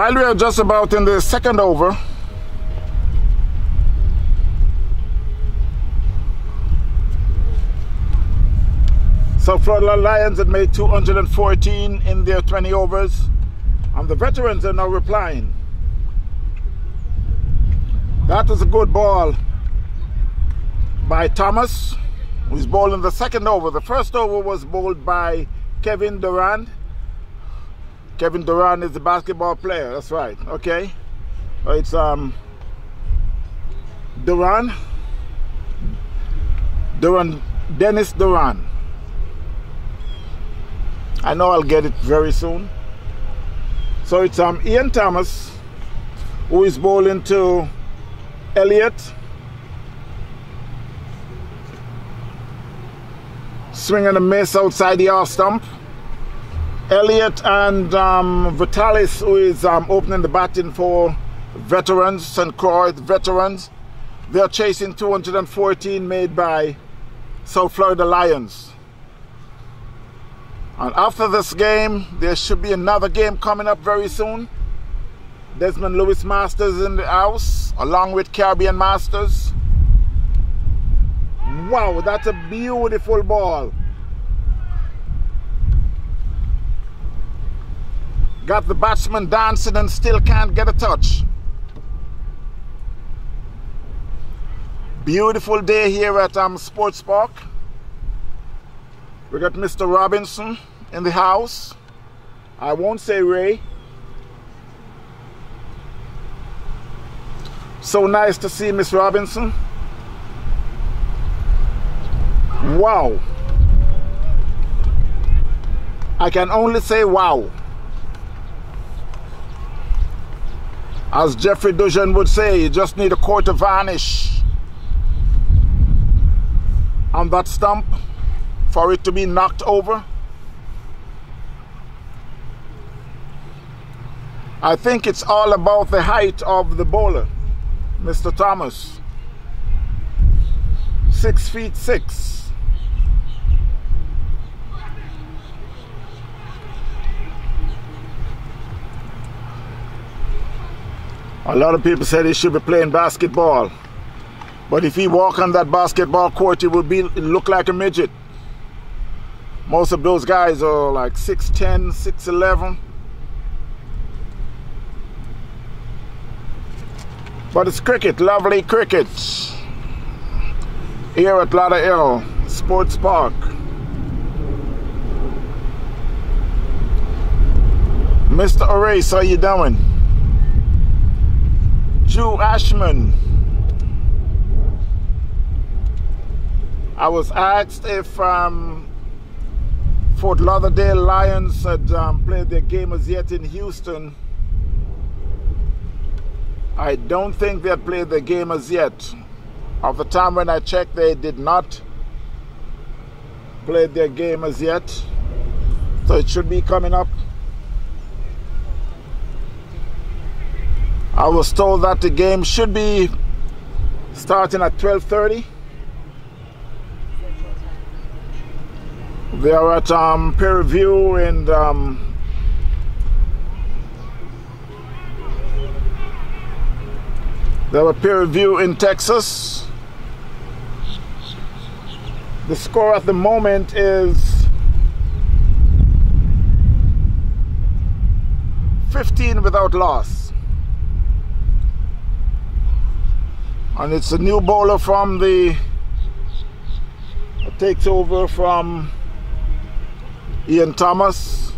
While we are just about in the second over, so Florida Lions had made 214 in their 20 overs, and the veterans are now replying. That was a good ball by Thomas, who's bowling the second over. The first over was bowled by Kevin Durant. Kevin Durant is a basketball player. That's right. Okay. It's um Durant. Durant Dennis Durant. I know I'll get it very soon. So it's um Ian Thomas who is bowling to Elliott. Swing and a miss outside the off stump. Elliott and um, Vitalis, who is um, opening the batting for veterans, St. Croix veterans. They're chasing 214 made by South Florida Lions. And after this game, there should be another game coming up very soon. Desmond Lewis Masters in the house, along with Caribbean Masters. Wow, that's a beautiful ball. Got the batsman dancing and still can't get a touch. Beautiful day here at um, Sports Park. We got Mr. Robinson in the house. I won't say Ray. So nice to see Miss Robinson. Wow. I can only say wow. As Jeffrey Dujon would say, you just need a coat of varnish on that stump for it to be knocked over. I think it's all about the height of the bowler, Mr. Thomas. Six feet six. A lot of people said he should be playing basketball. But if he walk on that basketball court, he would be look like a midget. Most of those guys are like 6'10, 6'11. But it's cricket, lovely cricket. Here at Lauderhill Sports Park. Mr. Horace, how you doing? Drew Ashman. I was asked if um, Fort Lauderdale Lions had um, played their game as yet in Houston. I don't think they had played the game as yet. Of the time when I checked, they did not play their game as yet. So it should be coming up. I was told that the game should be starting at 12:30. They are at um, Prairie View and um, they were Prairie View in Texas. The score at the moment is 15 without loss. and it's a new bowler from the takes over from Ian Thomas.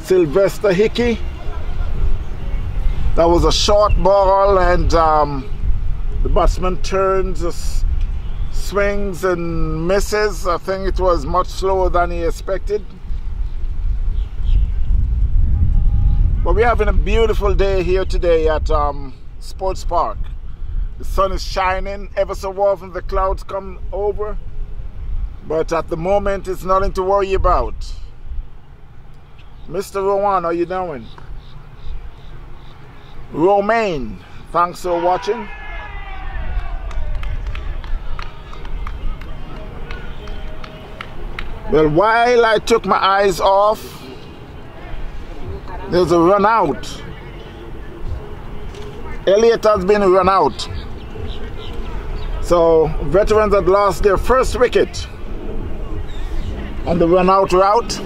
Sylvester Hickey. That was a short ball and um, the batsman turns swings and misses. I think it was much slower than he expected. But we're having a beautiful day here today at um, Sports Park. The sun is shining ever so often, the clouds come over, but at the moment it's nothing to worry about. Mr. Rowan, how you doing? Romaine, thanks for watching. Well, while I took my eyes off, there's a run out. Elliott has been run out. So veterans had lost their first wicket on the run out route.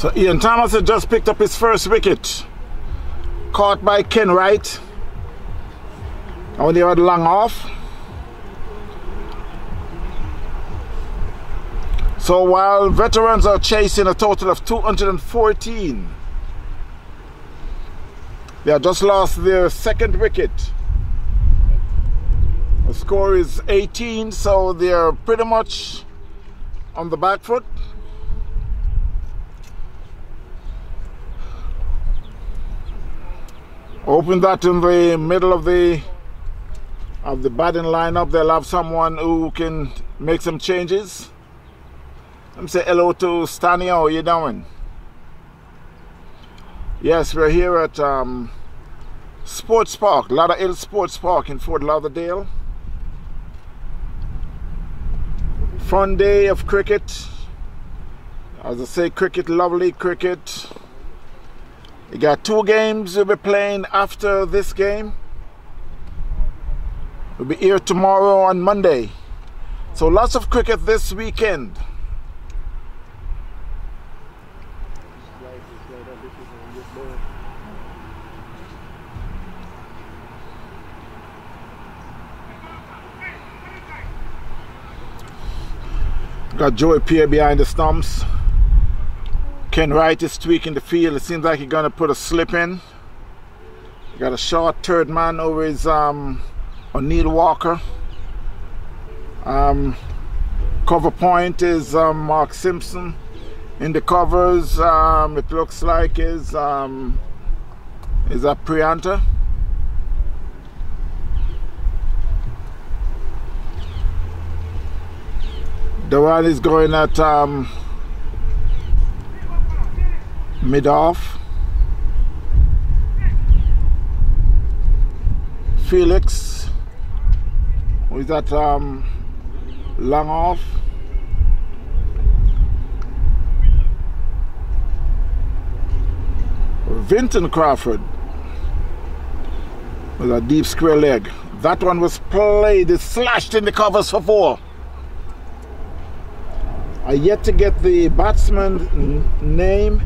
So Ian Thomas had just picked up his first wicket. Caught by Ken Wright. And they had long off. So while veterans are chasing a total of 214, they have just lost their second wicket. The score is 18, so they're pretty much on the back foot. Open that in the middle of the of the batting lineup. They'll have someone who can make some changes. Let me say hello to Stanley. How are you doing? Yes, we're here at um, Sports Park, Lauderhill Sports Park in Fort Lauderdale. Fun day of cricket. As I say, cricket, lovely cricket. You got two games we'll be playing after this game. We'll be here tomorrow on Monday. So lots of cricket this weekend. Got Joey Pierre behind the stumps. Ken Wright is tweaking the field. It seems like he's going to put a slip in. Got a short third man over his um, O'Neill Walker. Um, cover point is um, Mark Simpson. In the covers, um, it looks like is um, is a Prianta. The one is going at um, mid off. Felix, with that um, long off. Vinton Crawford with a deep square leg. That one was played, it slashed in the covers for four. I yet to get the batsman name.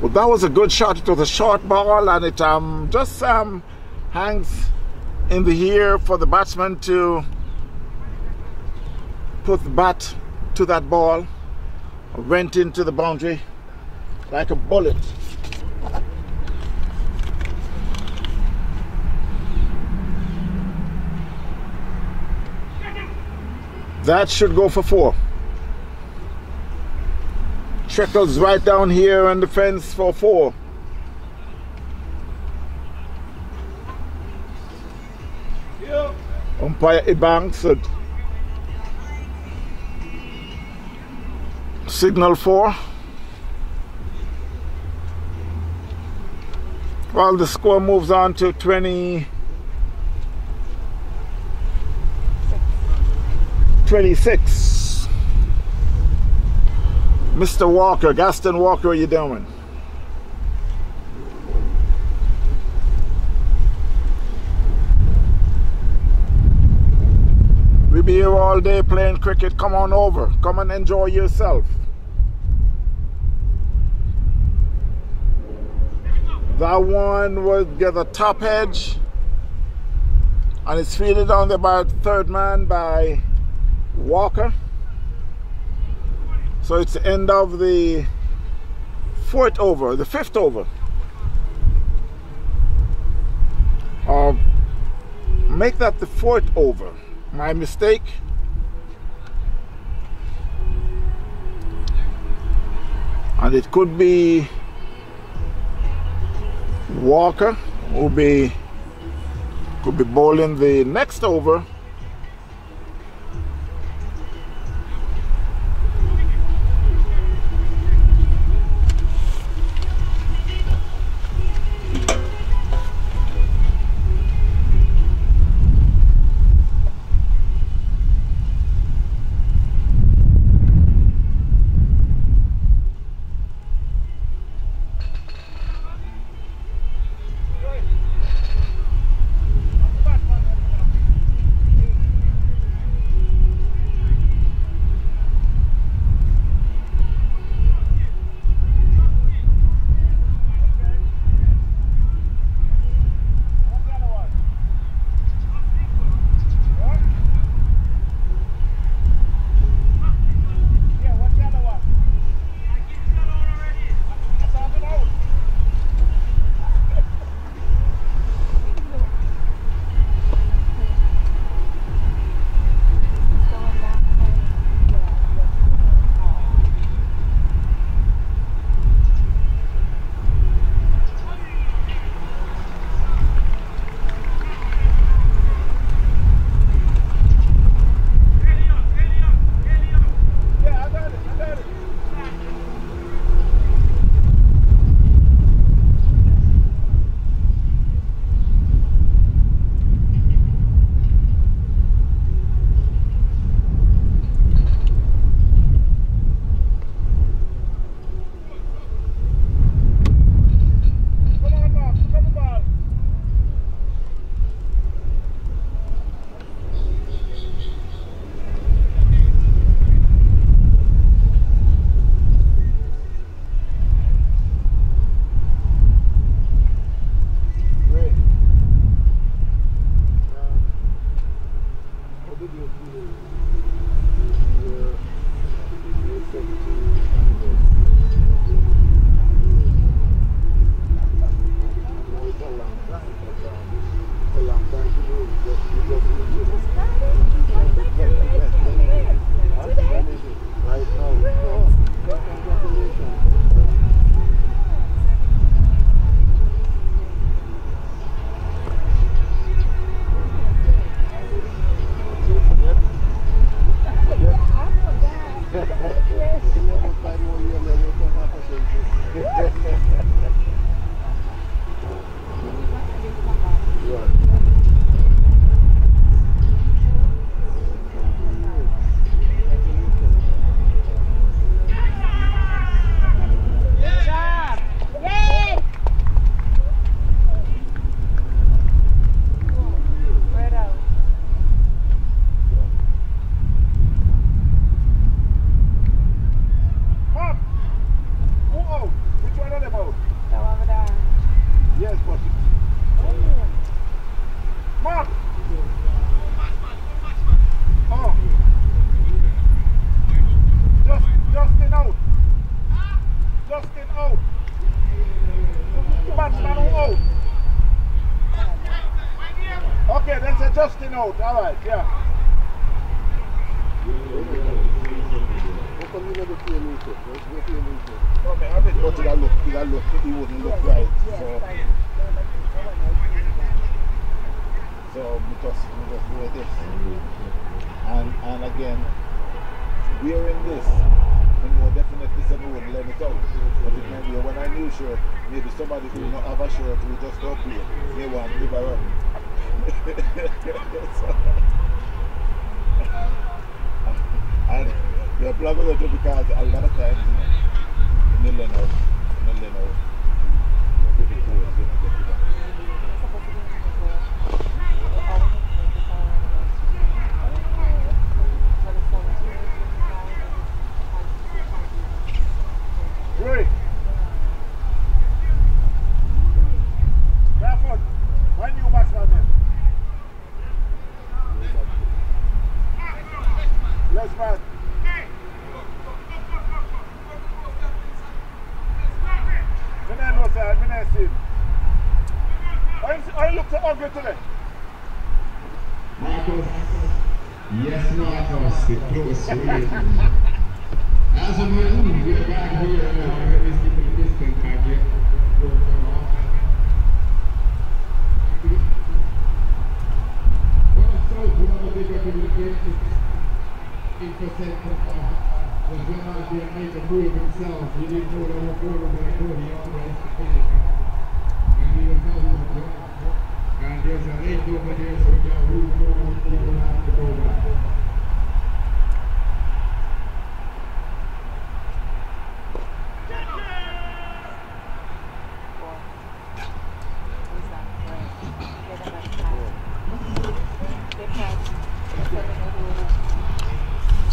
Well, that was a good shot. It was a short ball, and it um, just um, hangs in the air for the batsman to put the bat to that ball. Went into the boundary like a bullet. That should go for four. Trickles right down here on the fence for four. Umpire Ebanks at signal four. While the score moves on to 20. 26. Mr. Walker, Gaston Walker, are you doing? We'll be here all day playing cricket. Come on over. Come and enjoy yourself. That one would get the top edge. And it's fielded on the about third man by Walker. So it's the end of the fourth over, the fifth over. Uh, make that the fourth over. My mistake. And it could be Walker will be could be bowling the next over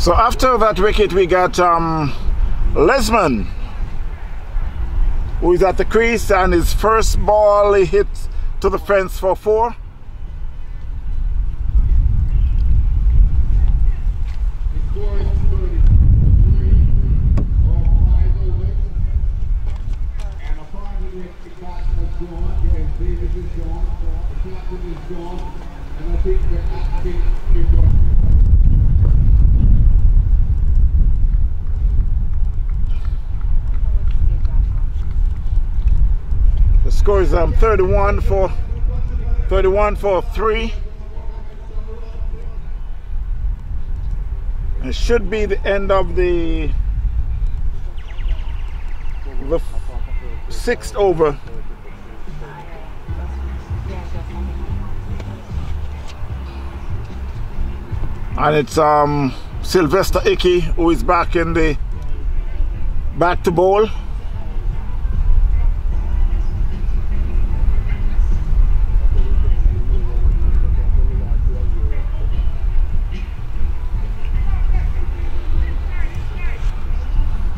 So after that wicket, we got um, Lesmond, who is at the crease, and his first ball he hit to the fence for four. The score is 33 or 5 overs. And a party with the captain is gone, yes, Davis is gone, the captain is gone, and I think the acting is gone. The score is um, 31 for 31 for three. It should be the end of the the sixth over. And it's um, Sylvester Hickey who is back in the back to bowl.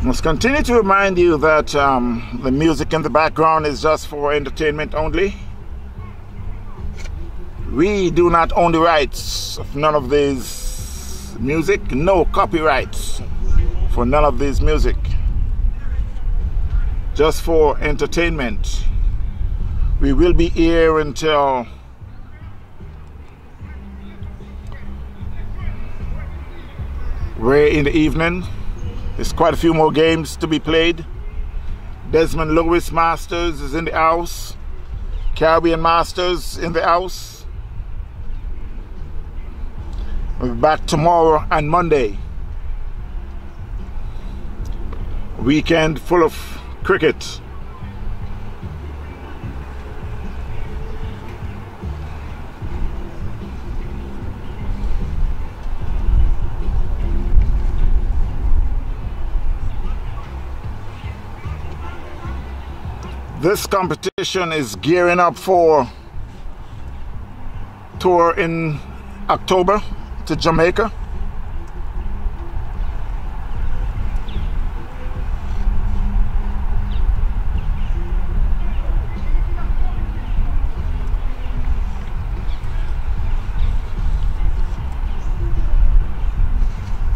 Must continue to remind you that um, the music in the background is just for entertainment only. We do not own the rights of none of this music, no copyrights for none of this music. Just for entertainment. We will be here until way in the evening. There's quite a few more games to be played. Desmond Lewis Masters is in the house. Caribbean Masters in the house. We'll be back tomorrow and Monday. Weekend full of cricket. This competition is gearing up for tour in October to Jamaica.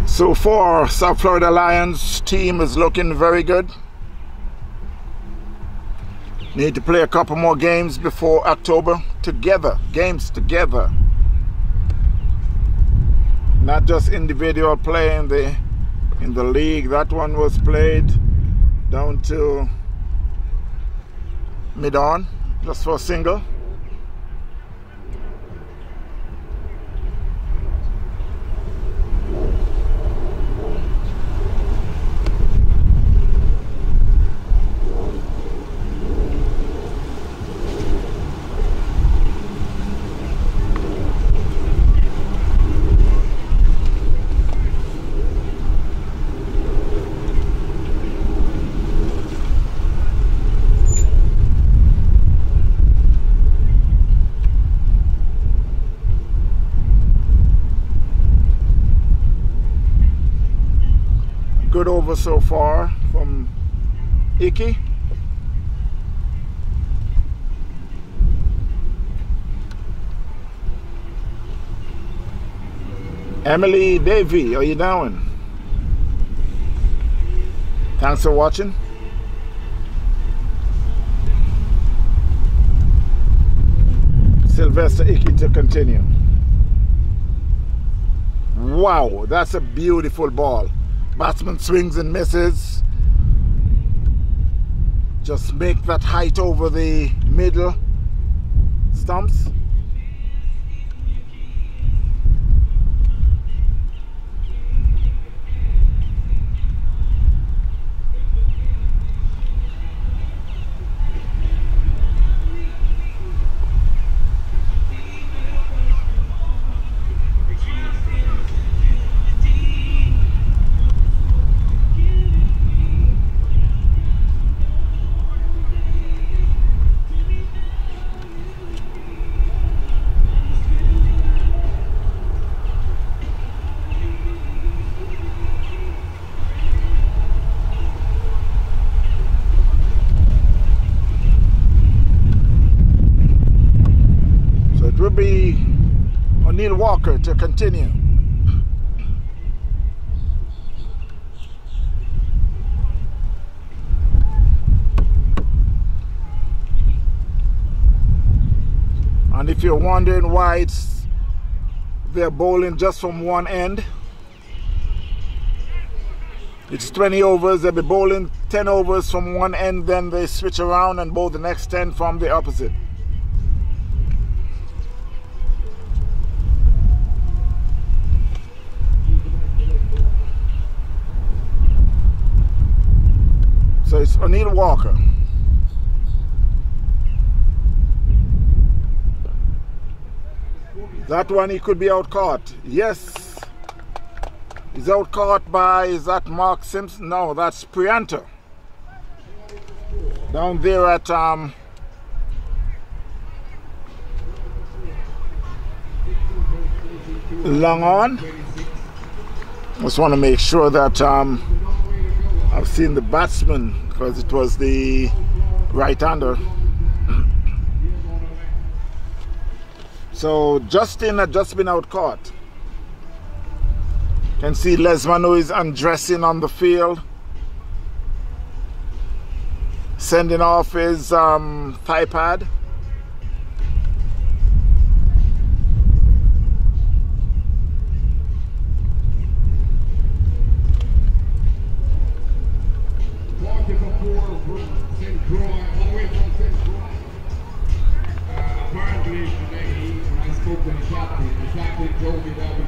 So far, South Florida Lions team is looking very good. Need to play a couple more games before October together. Games together. Not just individual play in the in the league. That one was played down to mid on just for a single. So far from Hickey. Emily Davy, how you doing? Thanks for watching. Sylvester Hickey to continue. Wow, that's a beautiful ball. Batsman swings and misses. Just make that height over the middle stumps. O'Neill Walker to continue. And if you're wondering why it's they're bowling just from one end, it's 20 overs. They'll be bowling 10 overs from one end, then they switch around and bowl the next 10 from the opposite. So it's O'Neill Walker. That one he could be out caught. Yes. He's out caught by, is that Mark Simpson? No, that's Prianta. Down there at um, Long on. Just want to make sure that um, I've seen the batsman because it was the right-hander. So Justin had just been out caught. Can see Lesmano is undressing on the field, sending off his um, thigh pad. Captain told me that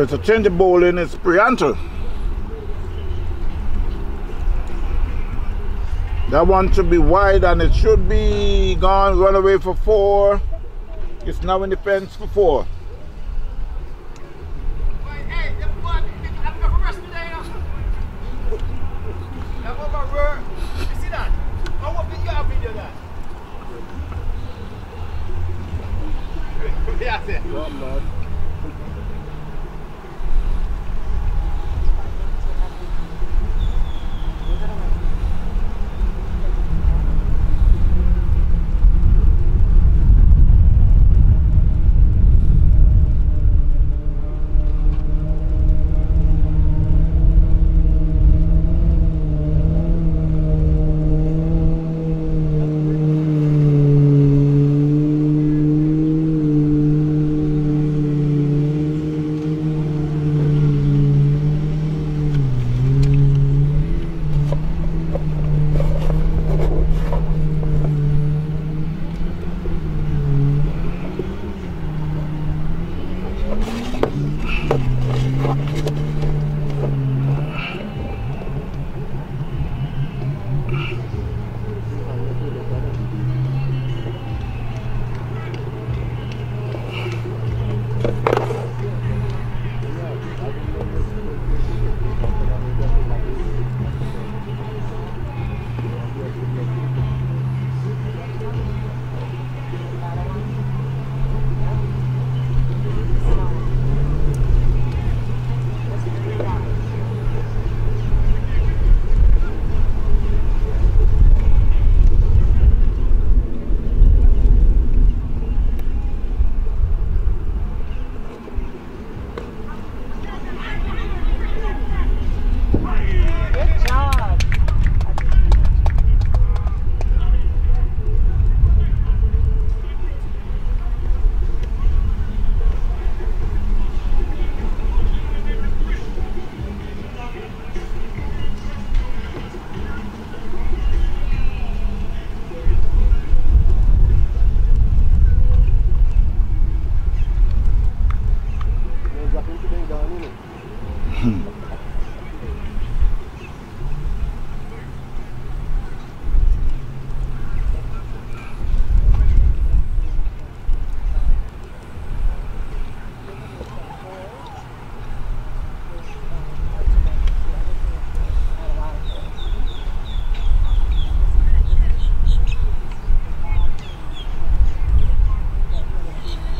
it's a change the bowl in its Prianto. That one should be wide and it should be gone run away for four. It's now in the fence for four. Yeah.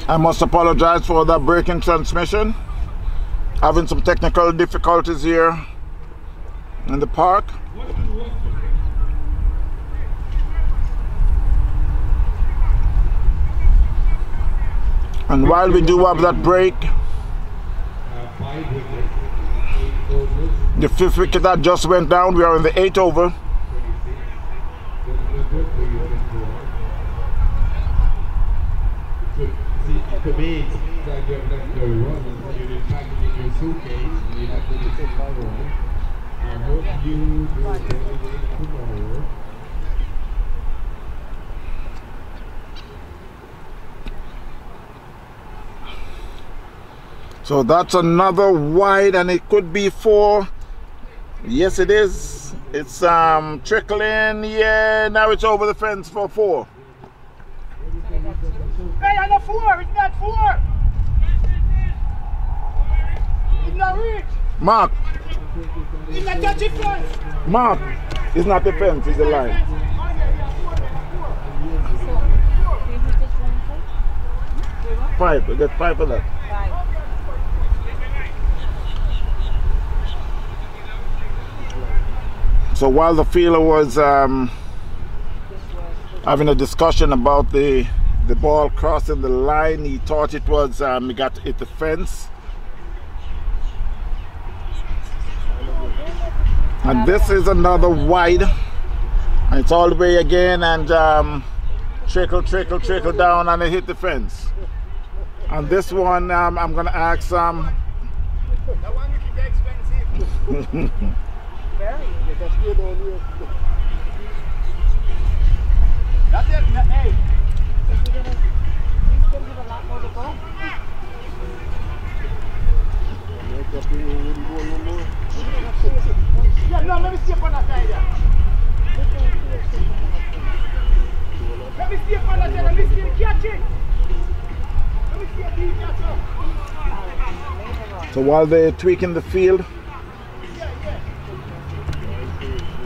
I must apologize for that breaking transmission. Having some technical difficulties here in the park. And while we do have that break, the fifth wicket that just went down, we are in the eighth over. 26. Good, good, good for you, good for you. So, see, to me, it seems like you have left the run and you didn't pack it in your suitcase. You have to just take my one. I hope you do it again tomorrow. So that's another wide, and it could be four. Yes, it is. It's um trickling. Yeah, now it's over the fence for four. Hey, on the four. It's not four. It's not reach. Mark, It's not touching fence. Mark, it's not the fence, it's the line. So, did he just run for? Five, we get five for that. So while the fielder was um, having a discussion about the the ball crossing the line, he thought it was um, he got hit the fence. And this is another wide. And it's all the way again and um, trickle, trickle, trickle down and it hit the fence. And this one, um, I'm gonna ask um, That's on you. That's it. No, Hey. Gonna? He's have a lot more to go. Yeah, no, let me see that side. Let me see that side. Let me see catch it. Let me see catch. So while they're tweaking the field,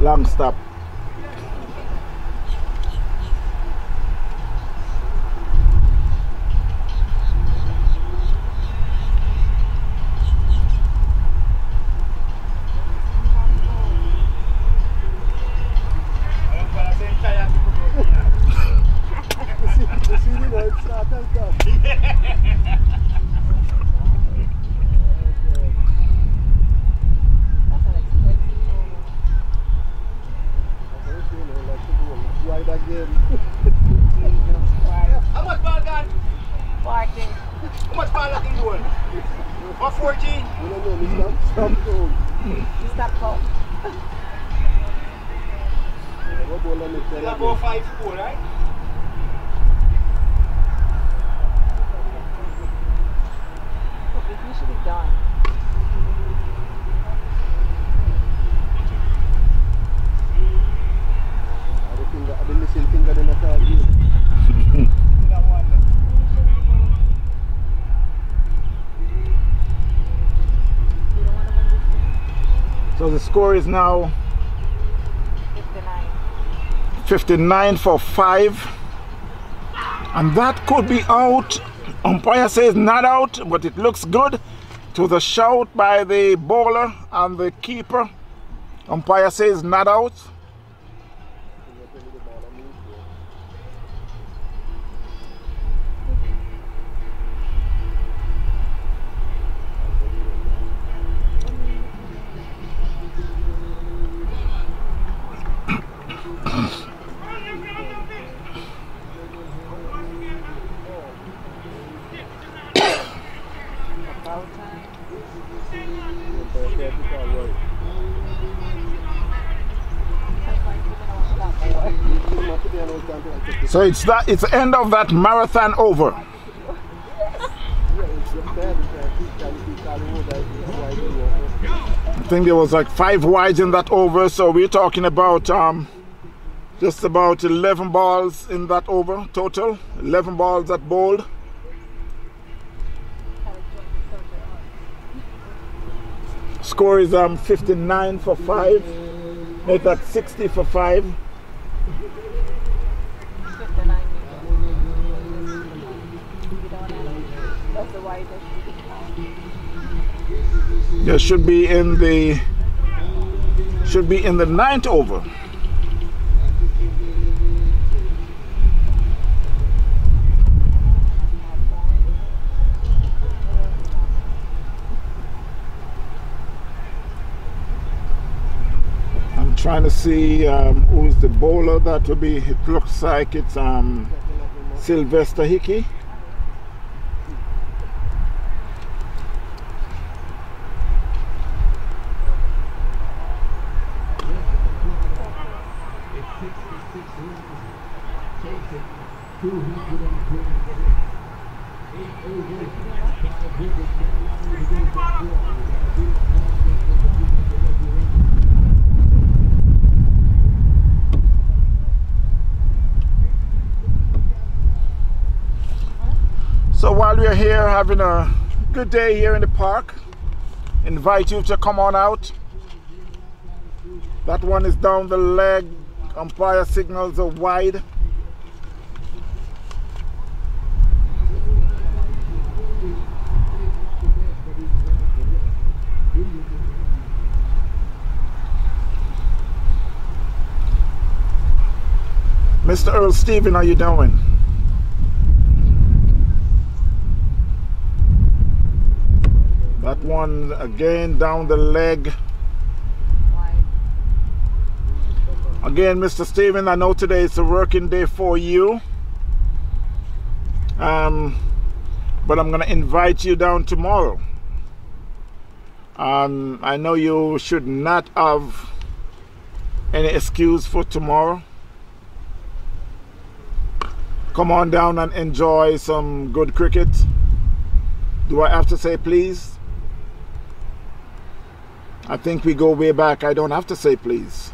Long stop. I'm gonna say tired to put out here. You see, you see, you know, it's not and stop. Wide again. How much ball gone? Party. How much ball left in goal? 140? You don't know, it's not stop goal. Stop go. What ball on the Still tail about again? 5 4, right? You should be done. I don't think I've been missing finger in the third game. That one. You don't want to win this game. So the score is now 59. 59 for 5. And that could be out. Umpire says not out, but it looks good. To the shout by the bowler and the keeper. Umpire says not out. It's that it's the end of that marathon over. I think there was like five wides in that over, so we're talking about um, just about 11 balls in that over total. 11 balls that bowled. Score is um 59 for 5. Make that 60 for 5. That's the should be in the should be in the ninth over. I'm trying to see um, who's the bowler that will be. It looks like it's um, Sylvester Hickey. So while we're here having a good day here in the park, invite you to come on out. That one is down the leg. Umpire signals are wide. Mr. Earl Stephen, how you doing? That one again down the leg. Again, Mr. Stephen, I know today is a working day for you. Um, but I'm going to invite you down tomorrow. Um, I know you should not have any excuse for tomorrow. Come on down and enjoy some good cricket. Do I have to say please? I think we go way back. I don't have to say please.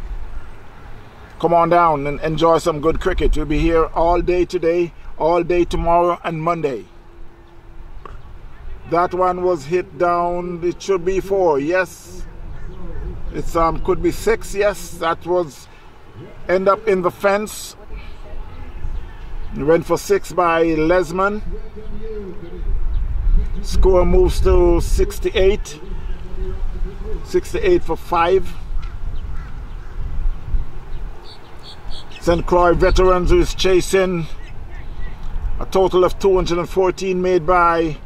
Come on down and enjoy some good cricket. We'll be here all day today, all day tomorrow, and Monday. That one was hit down. It should be four. Yes. It's um could be six. Yes, that was end up in the fence. Went for six by Lesmond. Score moves to 68. 68 for five. St. Croix veterans who is chasing a total of 214 made by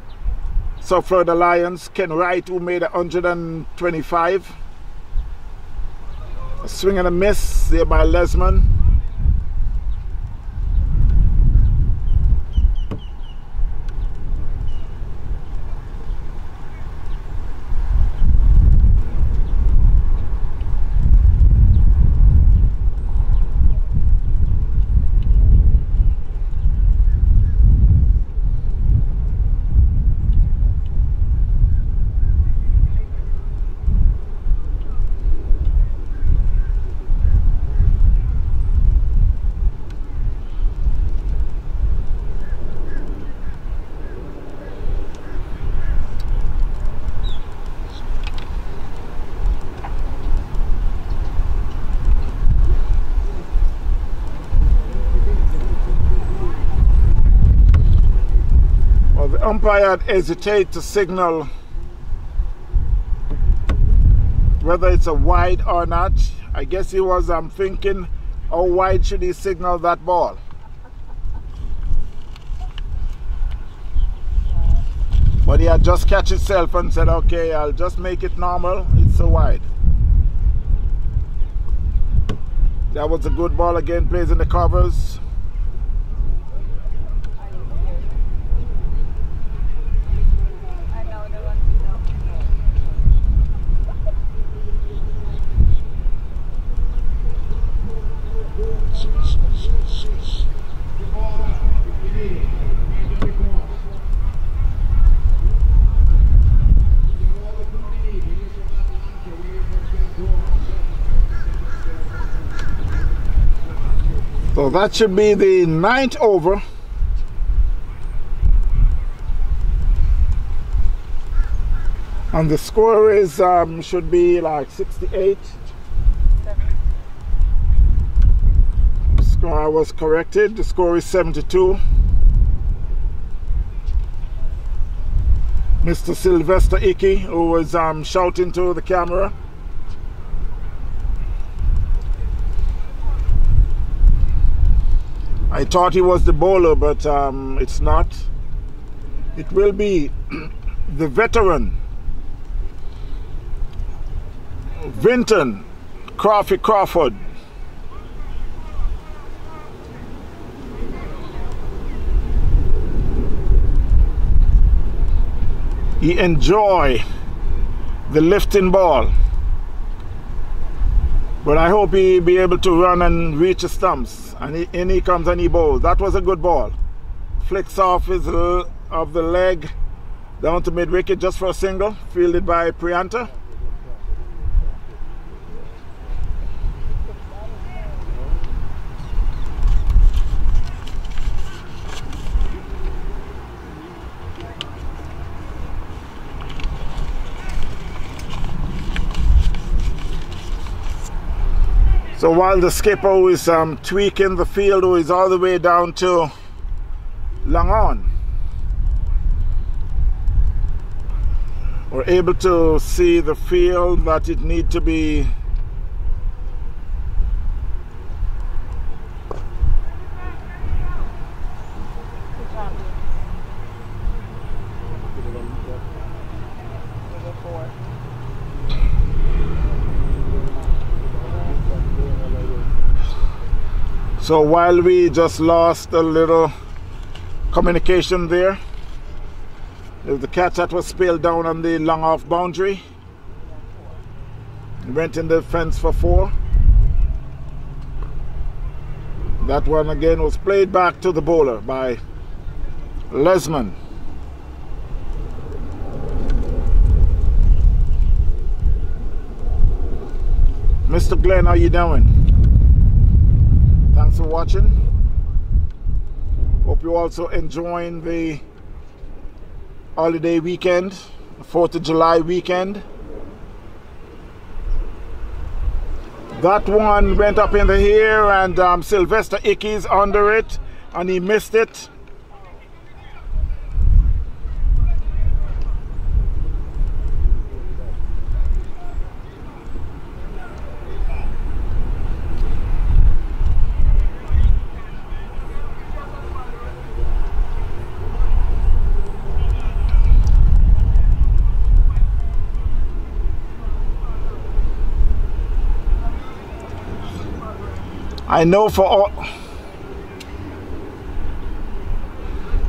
South Florida Lions. Ken Wright who made 125. A swing and a miss there by Lesmond. Umpire hesitated to signal whether it's a wide or not. I guess he was um, thinking, how wide should he signal that ball? But he had just catch himself and said, okay, I'll just make it normal. It's so wide. That was a good ball again, plays in the covers. That should be the ninth over. And the score is um, should be like 68. Score I was corrected. The score is 72. Mr. Sylvester Hickey, who was um, shouting to the camera. I thought he was the bowler, but um, it's not. It will be the veteran, Vinton Crawford Crawford. He enjoy the lifting ball. But I hope he be able to run and reach the stumps. And he, in he comes and he bowls. That was a good ball. Flicks off his uh, of the leg down to mid wicket just for a single, fielded by Prianta. So while the skipper is um, tweaking the field, who is all the way down to long on, we're able to see the field that it need to be So while we just lost a little communication there, the catch that was spilled down on the long off boundary. Went in the fence for four. That one again was played back to the bowler by Lesmond. Mr. Glenn, how you doing? Thanks for watching. Hope you're also enjoying the holiday weekend, 4th of July weekend. That one went up in the air and um, Sylvester Hickey's under it and he missed it. I know for all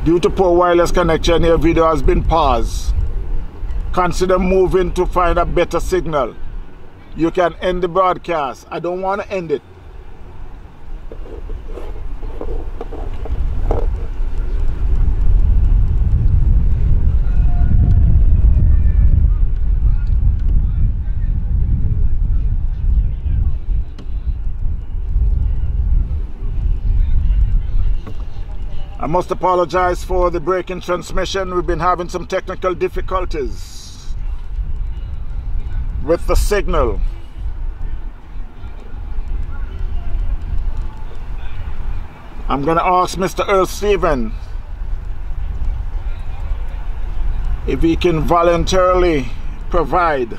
due to poor wireless connection your video has been paused. Consider moving to find a better signal. You can end the broadcast. I don't want to end it I must apologize for the break in transmission. We've been having some technical difficulties with the signal. I'm going to ask Mr. Earl Steven if he can voluntarily provide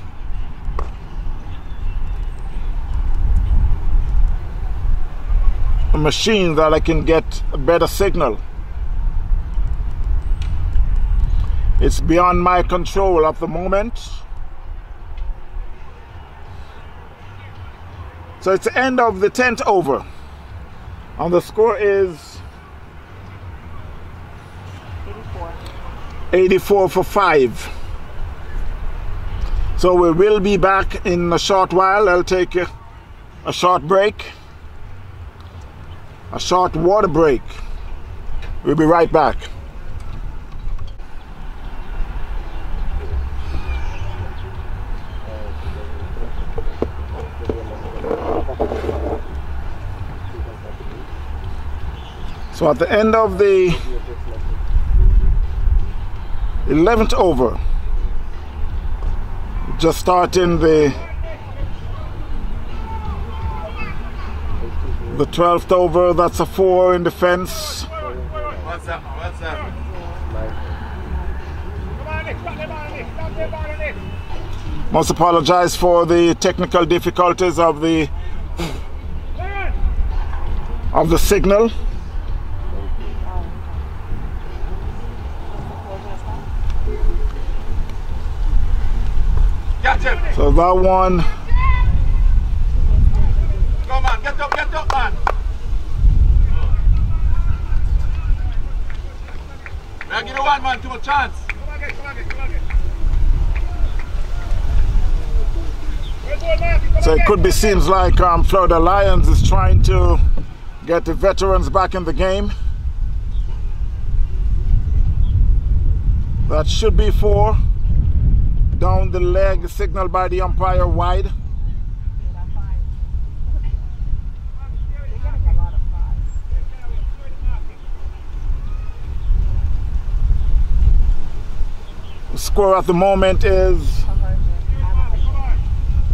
a machine that I can get a better signal. It's beyond my control at the moment. So it's the end of the 10th over. And the score is 84. 84 for 5. So we will be back in a short while. I'll take a, a short break, a short water break. We'll be right back. So at the end of the 11th over, just starting the the 12th over, that's a four in defense. What's up? What's up? Must apologize for the technical difficulties of the of the signal. Catch him. So that one Come on, get up, get up, man. Now give the one man to a chance. Come Nick. Come Nick. Come on, Nick. Well done, Marty. Come So it could be seems like um, Florida Lions is trying to get the veterans back in the game. That should be four down the leg signaled by the umpire wide. Score at the moment is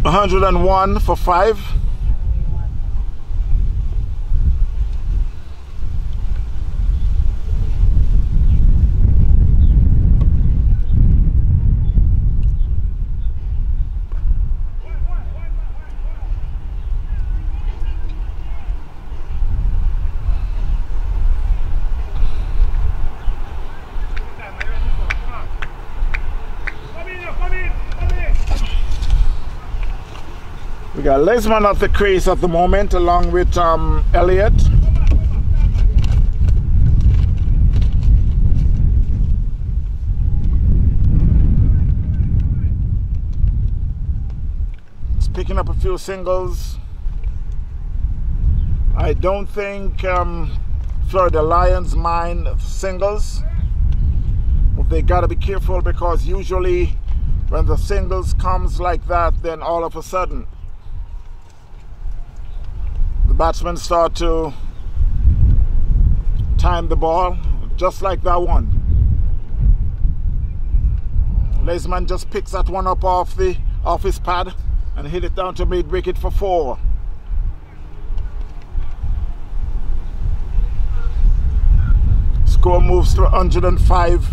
101 for 5. Got Lesmond at the crease at the moment, along with um, Elliott. It's picking up a few singles. I don't think um, Florida Lions mind singles. But they got to be careful because usually when the singles comes like that, then all of a sudden batsmen start to time the ball just like that one. Lesmond just picks that one up off the off his pad and hit it down to mid wicket for four. Score moves to 105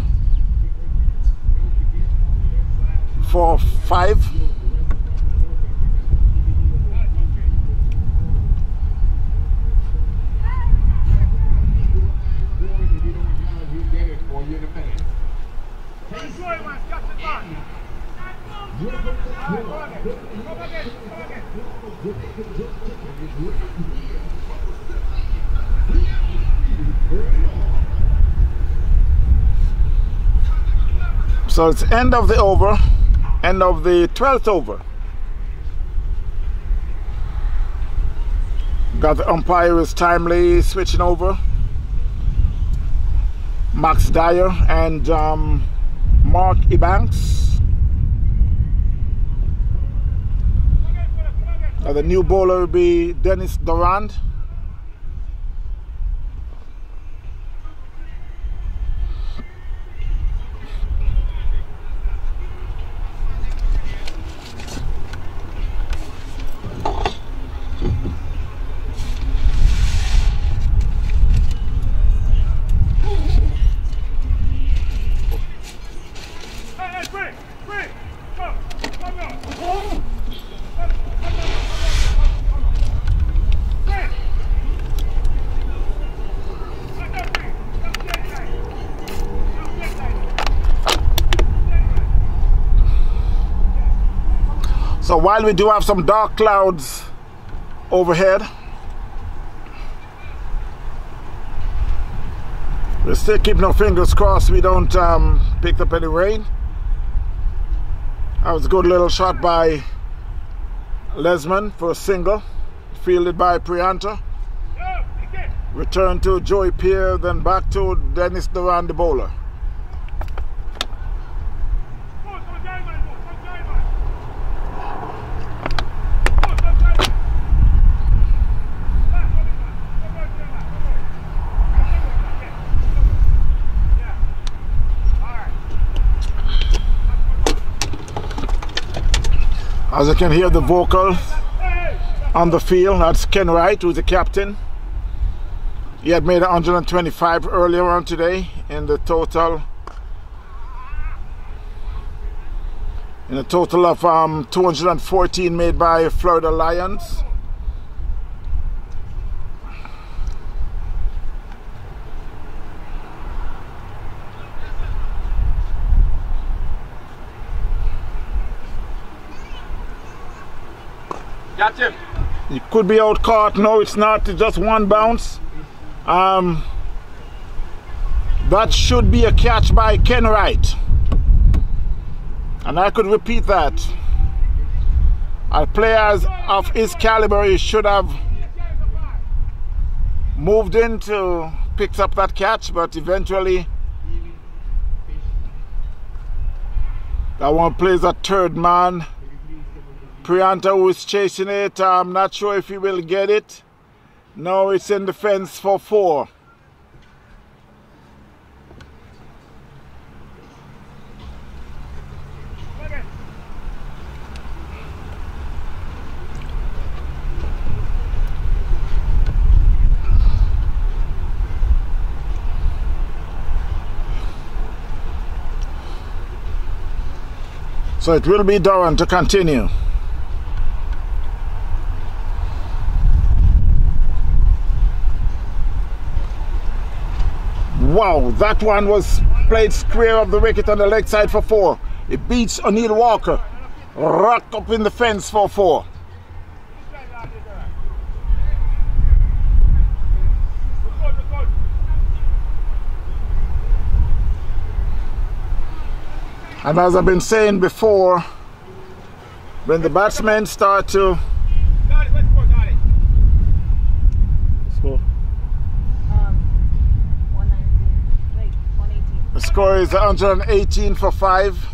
for five. So it's end of the over, end of the 12th over. Got the umpire is timely switching over. Max Dyer and um, Mark Ebanks. Now the new bowler will be Dennis Durand. So while we do have some dark clouds overhead, we're still keeping our fingers crossed we don't um, pick up any rain. That was a good little shot by Lesmond for a single, fielded by Prianta. Return to Joey Pierre, then back to Dennis Duran, the bowler. As you can hear the vocal on the field, that's Ken Wright, who's the captain. He had made 125 earlier on today in the total in a total of um, 214 made by Florida Lions. Got him. It could be out caught. No, it's not. It's just one bounce. Um, that should be a catch by Ken Wright. And I could repeat that. Our players of his caliber should have moved into picked up that catch, but eventually that one plays a third man. Prianta who is chasing it. I'm not sure if he will get it. No, it's in the fence for four. So it will be Doran to continue. Wow, that one was played square of the wicket on the leg side for four. It beats O'Neill Walker. Rock up in the fence for four. And as I've been saying before, when the batsmen start to Score is 118 for 5.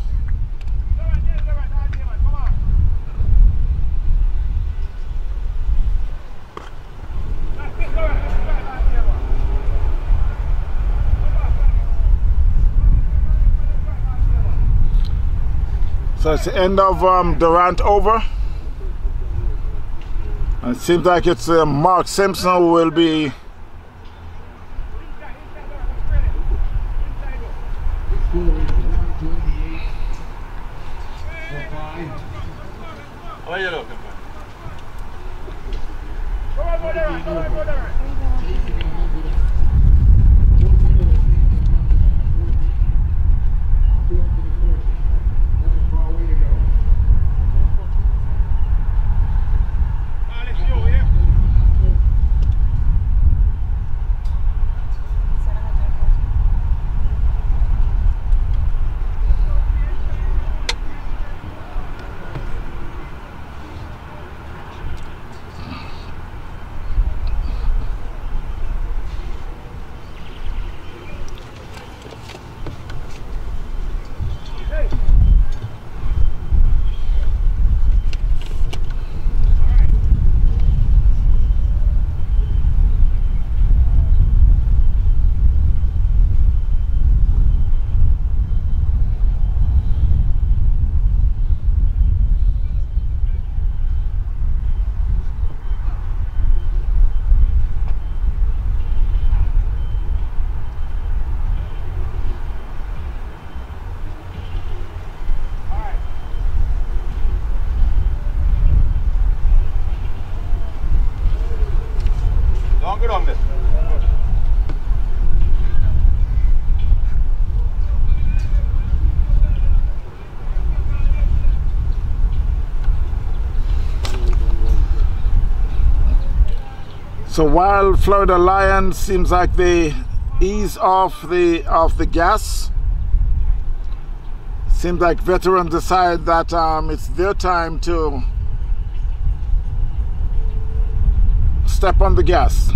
So it's the end of um, Durant over. And it seems like it's uh, Mark Simpson who will be Score is 128 for 5. How are you looking? So while Florida Lions seems like they ease off the of the gas, seems like veterans decide that um, it's their time to step on the gas.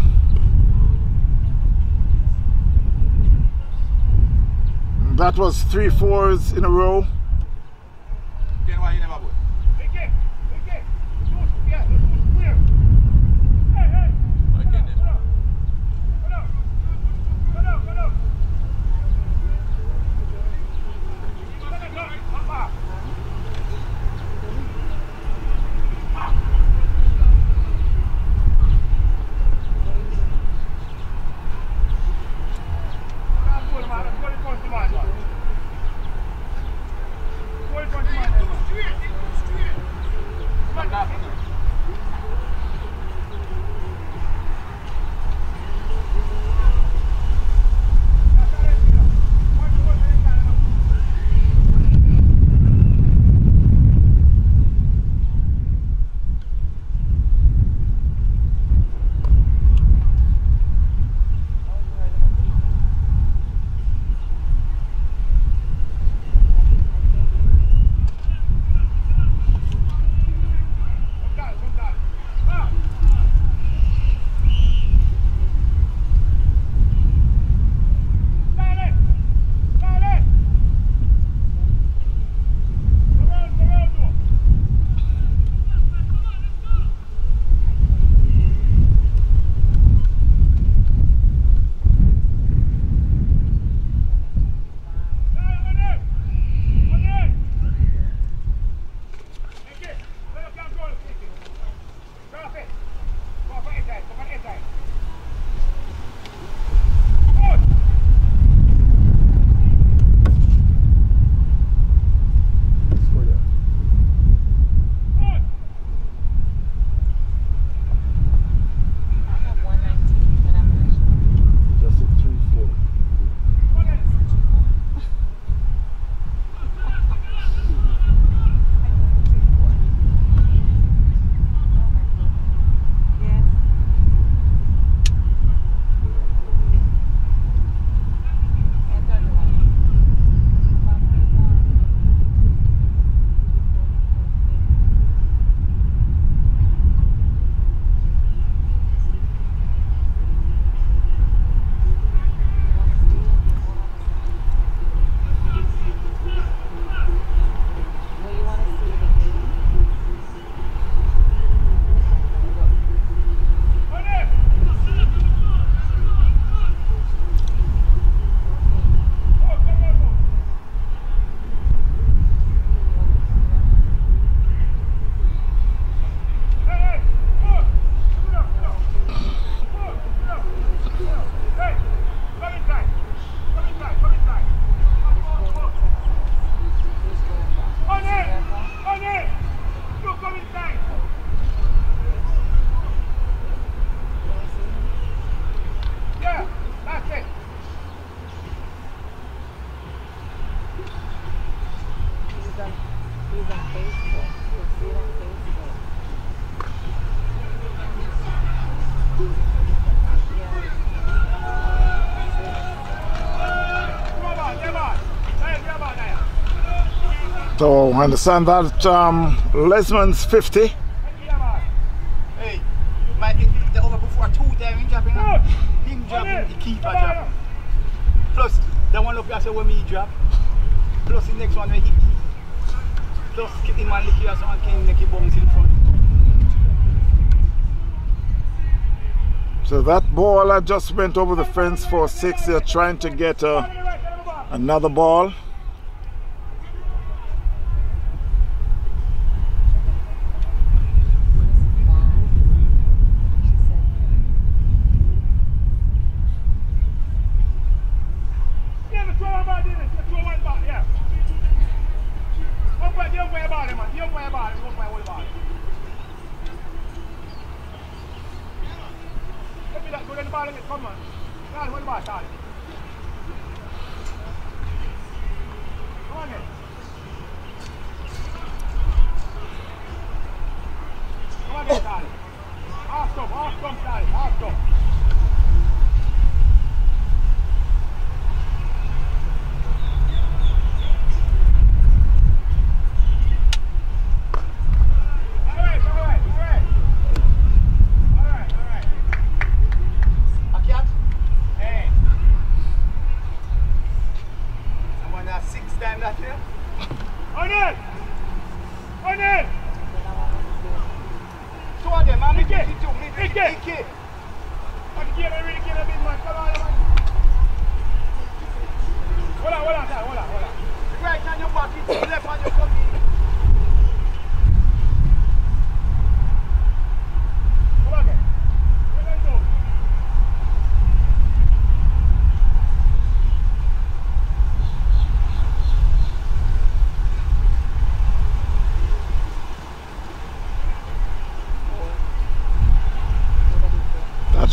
That was three fours in a row. So I understand that um, Lesmond's 50. Come on. Hey, my, over before two time dropping. Him dropping, the keeper dropping. Plus, the one up here say when me drop. Plus the next one when he Plus him and Licky or someone came make he bounce in front. So that ball I just went over the fence for six. They're trying to get uh, another ball.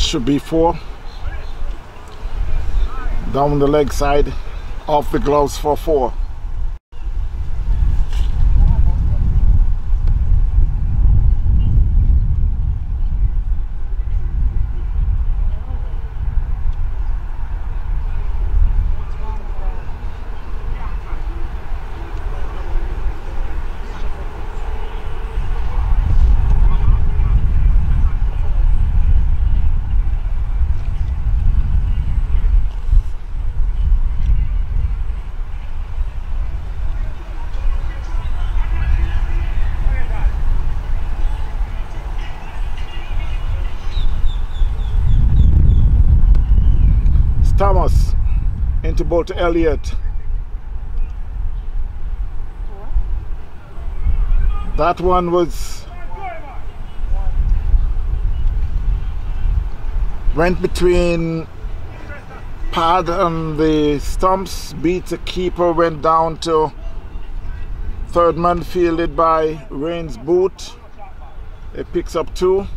Should be four. Down the leg side, off the gloves for four. It's Thomas into Bolt Elliott. That one was went between pad and the stumps, beat the keeper, went down to third man fielded by Rains Boot. It picks up two.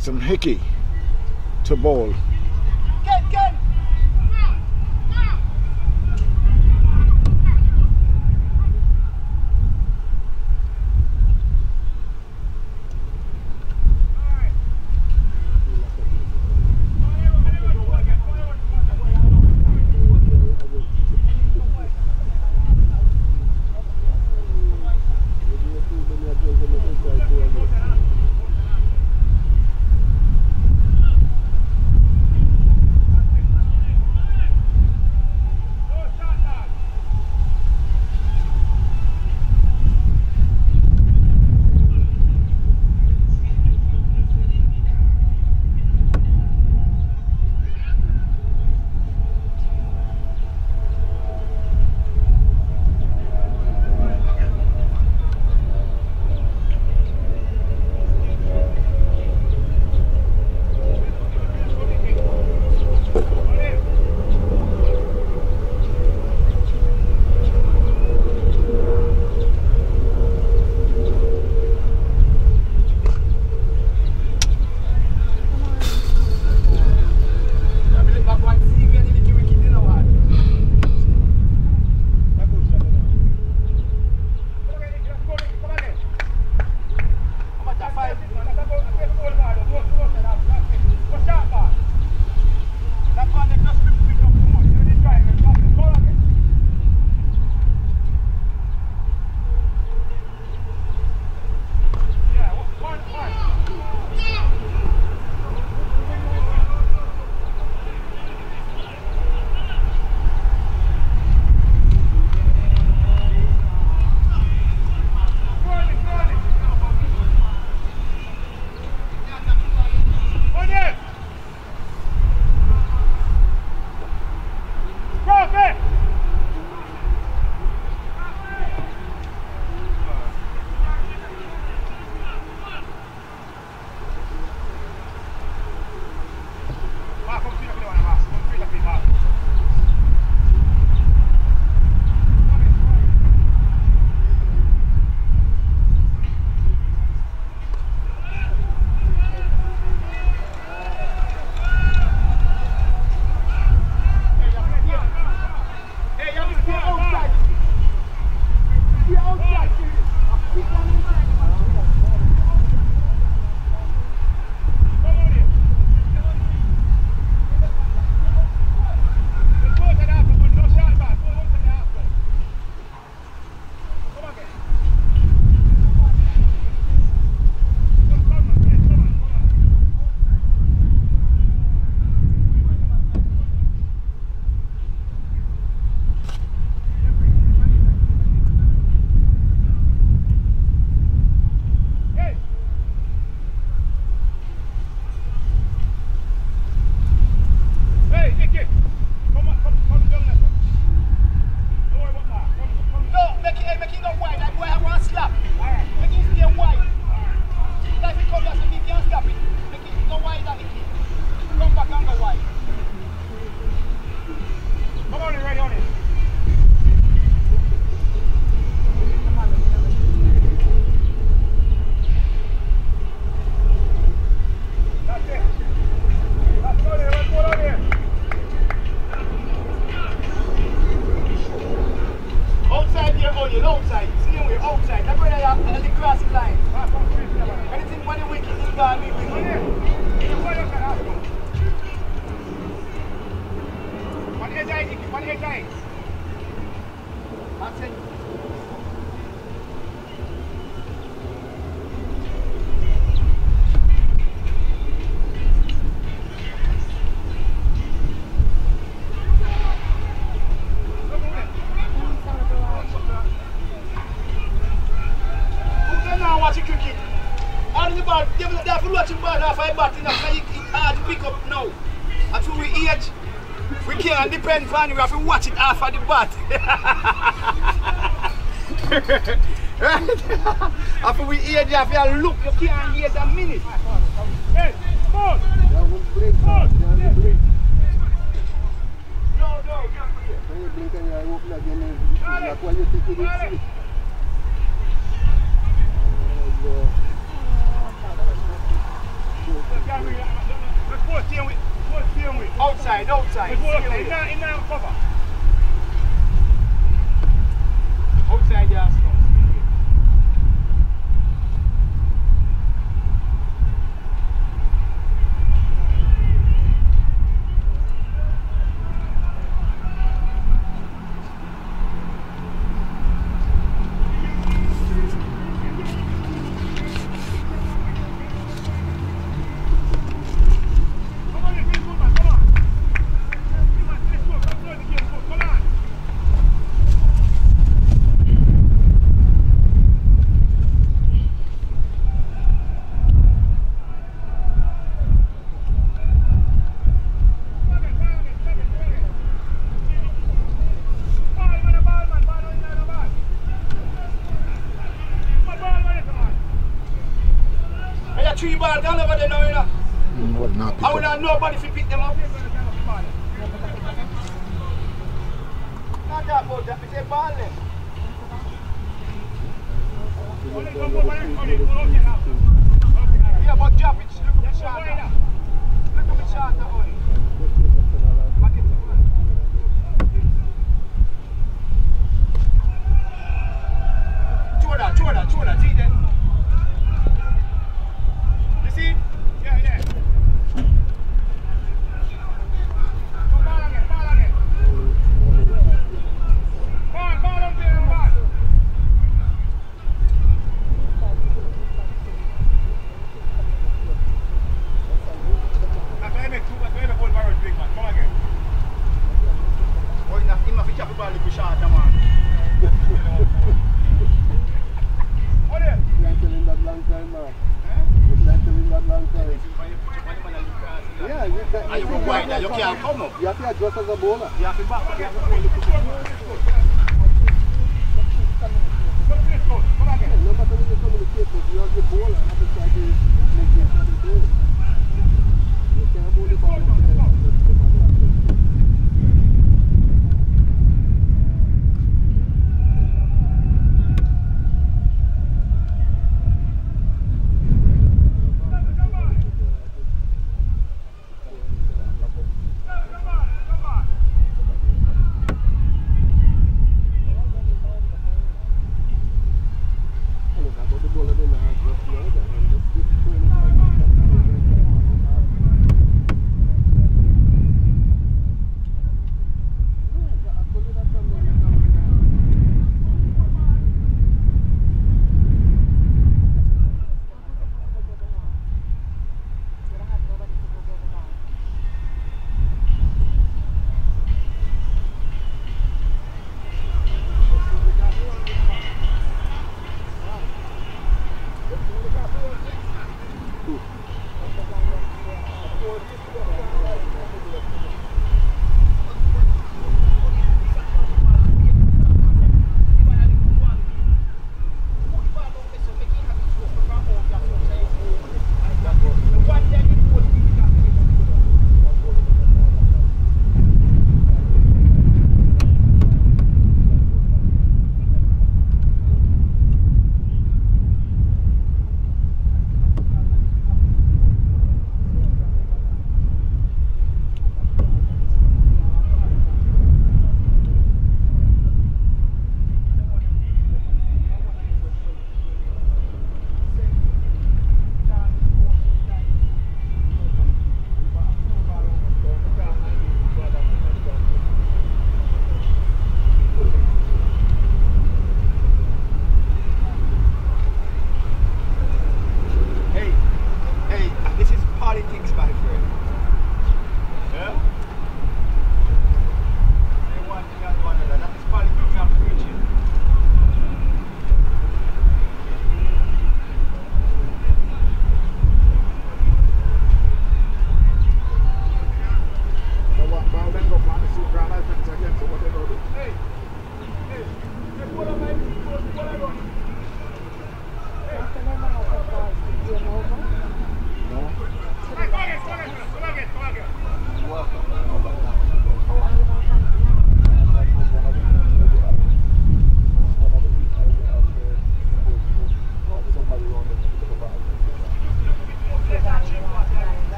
Some Hickey to bowl. On you, we have to watch it of the bat. right? After we hear you have to look, you can't hear a minute. Hey, come on! Yeah, we'll blink. Come on! Yeah, we'll blink. No, no, you. When you blink and you open again, it's like you think you didn't see. Oh, God. Outside, outside. Outside, yes.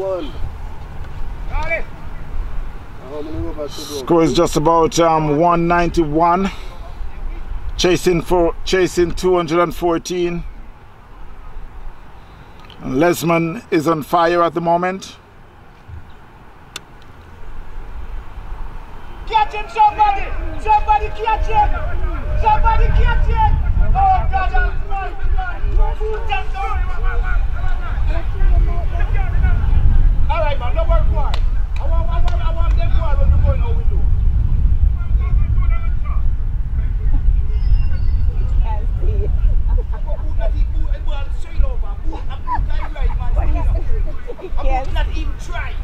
191. Charlie. How many overs to go? Score is just about um, 191. Chasing for chasing 214. And Lesmond is on fire at the moment. Catch him, somebody! Somebody catch him! Somebody catch him! Oh, God Almighty! That's all. All right, man, no work hard. I want, I want, I want them hard when we're going out window. Can't see it. Who not even who and ball straight over. Who and who time right, man. He And who can't, not even try.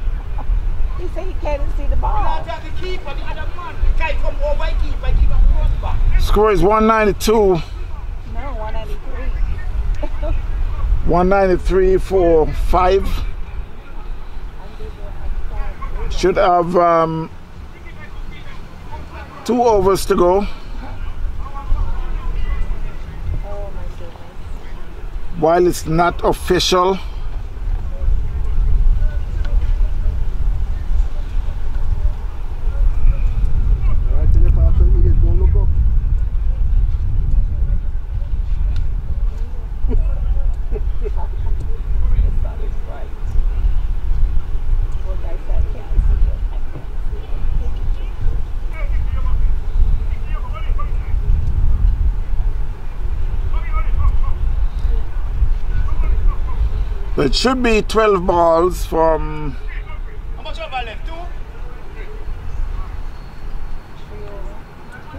he said he can't see the ball. Not have the keeper, the other man. The guy come over, I keep, I keep a run back. Score is 192. No, 193. 193 for 5. Should have um, two overs to go. Oh my goodness. While it's not official, Right in the pass, you get don't look up. The sun is bright. Well, guys, I can't see it. I can't see it. It should be 12 balls from How much over left? Two?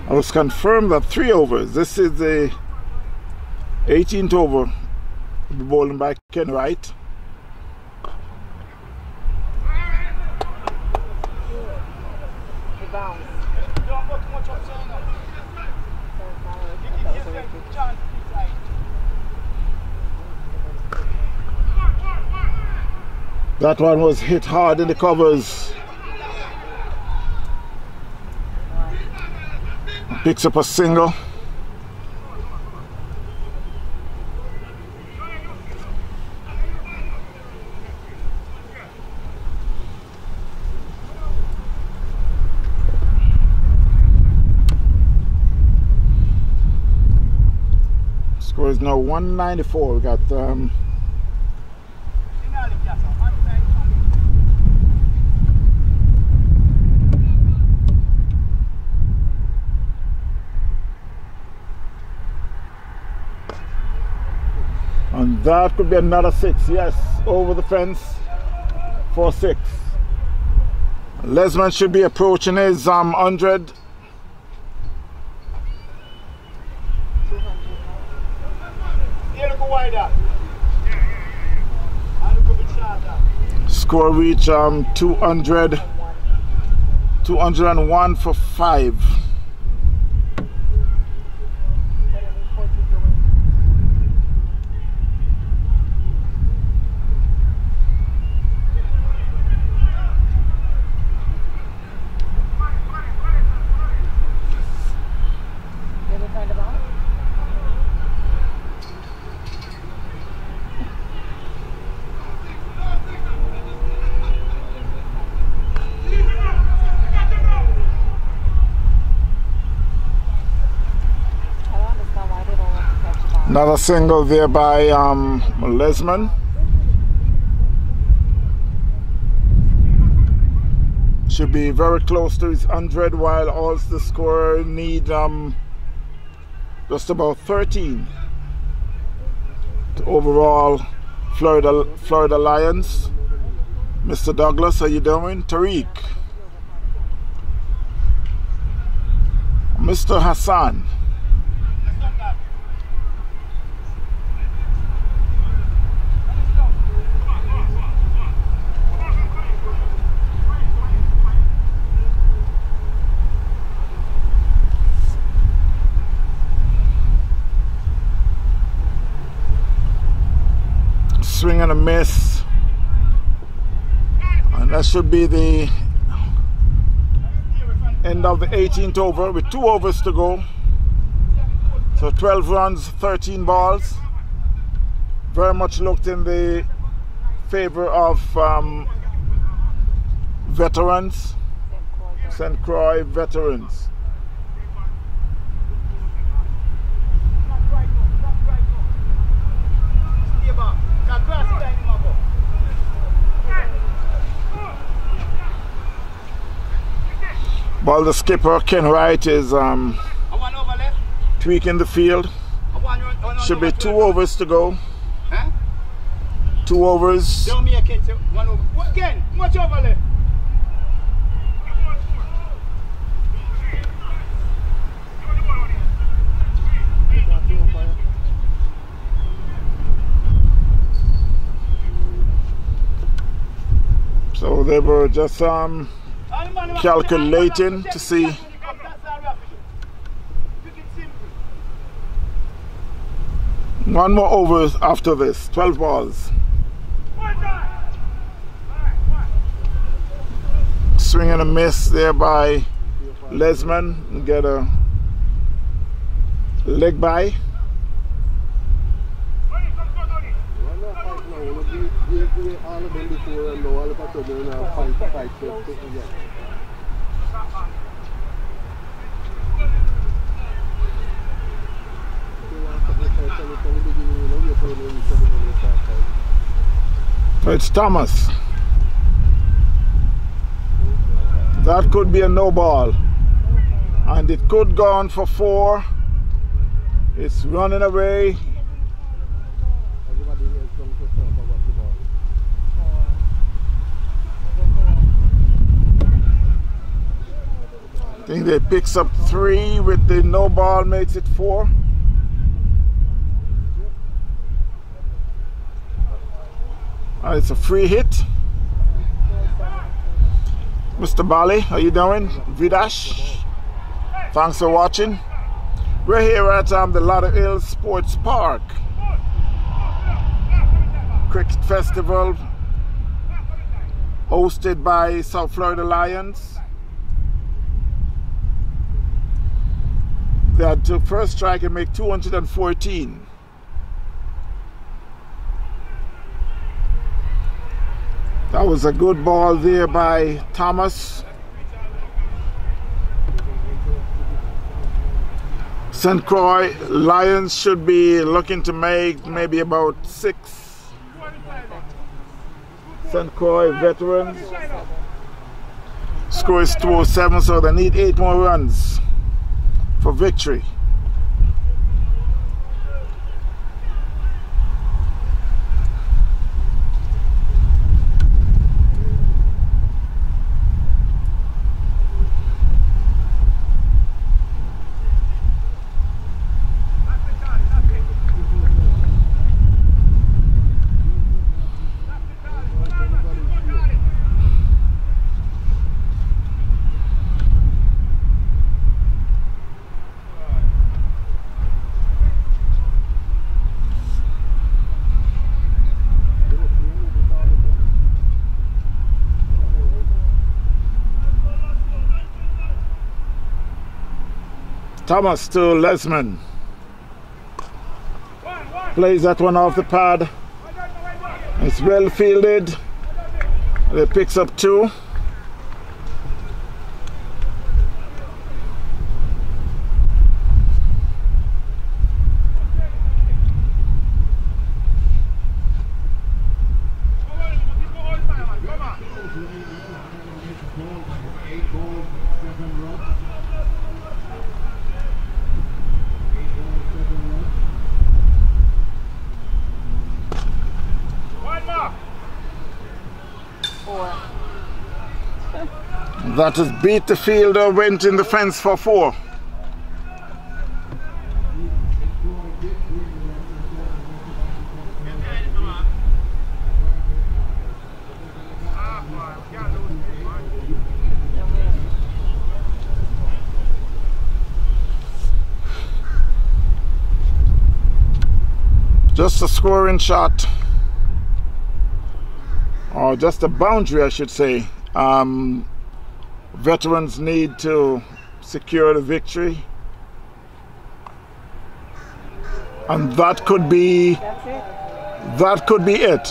I was confirmed that three overs. This is the 18th over. bowling by Ken Wright. He bounced. Don't put too much up, saying that. So far, I Give thought it give was a them wicket. chance, please, right. That one was hit hard in the covers. Picks up a single. Score is now 194. We got um, Finale, Piazza. One side, one. And that could be another six. Yes, over the fence for six. Lesmond should be approaching his um, 100. Here, look wider. And look a bit shorter. Score reach um, 200. 201 for five. Whatever report he's doing. You ever find a ball? I don't understand why they don't want to catch the ball. Another single there by um, Lesmond. Should be very close to his 100 while all the score need um, just about 13 to overall Florida Florida Lions. Mr. Douglas, how you doing? Tariq. Mr. Hassan. And a miss. And that should be the end of the 18th over with two overs to go. So 12 runs, 13 balls. Very much looked in the favor of um, veterans, St. Croix veterans. While the skipper, Ken Wright, is um, tweaking the field. Should be two overs to go. Two overs. Again? Much over left. So they were just um, calculating to see one more over after this. 12 balls. Swing and a miss there by Lesmond. Get a leg bye. all of them before and now all of a sudden you know, fight, fight, fight, fight again. You want to fight from the from the beginning, you know, you're playing when you come in and you start It's Thomas. That could be a no ball. And it could go on for four. It's running away. I think they picks up three with the no ball makes it four. It's a free hit. Mr. Bali, how you doing? Vidash. Thanks for watching. We're here at um, the Lauderhill Sports Park. Cricket Festival hosted by South Florida Lions. They had to first strike and make 214. That was a good ball there by Thomas. St. Croix Lions should be looking to make maybe about six. St. Croix veterans. Score is 207, so they need eight more runs for victory. Thomas to Lesmond. Plays that one off the pad. It's well fielded. It picks up two. That has beat the fielder, went in the fence for four. Just a scoring shot. or just a boundary, I should say. Um, veterans need to secure the victory. And that could be that could be it.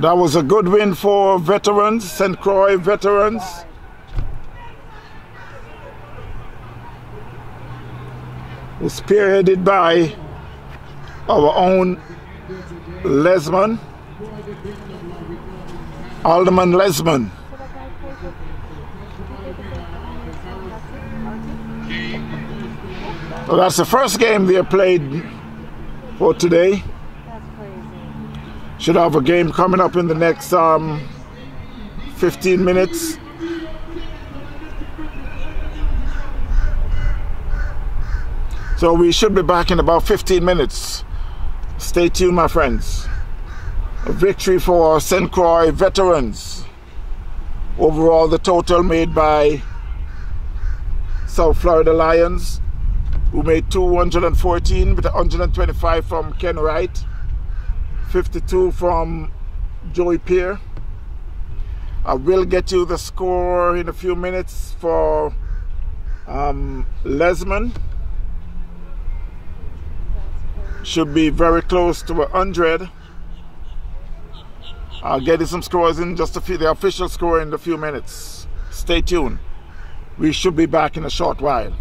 That was a good win for veterans, St. Croix veterans. Was spearheaded by our own Lesmond, Alderman Lesmond. Well, that's the first game they played for today. Should have a game coming up in the next um, 15 minutes. So we should be back in about 15 minutes. Stay tuned, my friends. A victory for St. Croix veterans. Overall, the total made by South Florida Lions, who made 214 with 125 from Ken Wright. 52 from Joey Pierre. I will get you the score in a few minutes for um, Lesmond. Should be very close to 100. I'll get you some scores in just a few, the official score in a few minutes. Stay tuned. We should be back in a short while.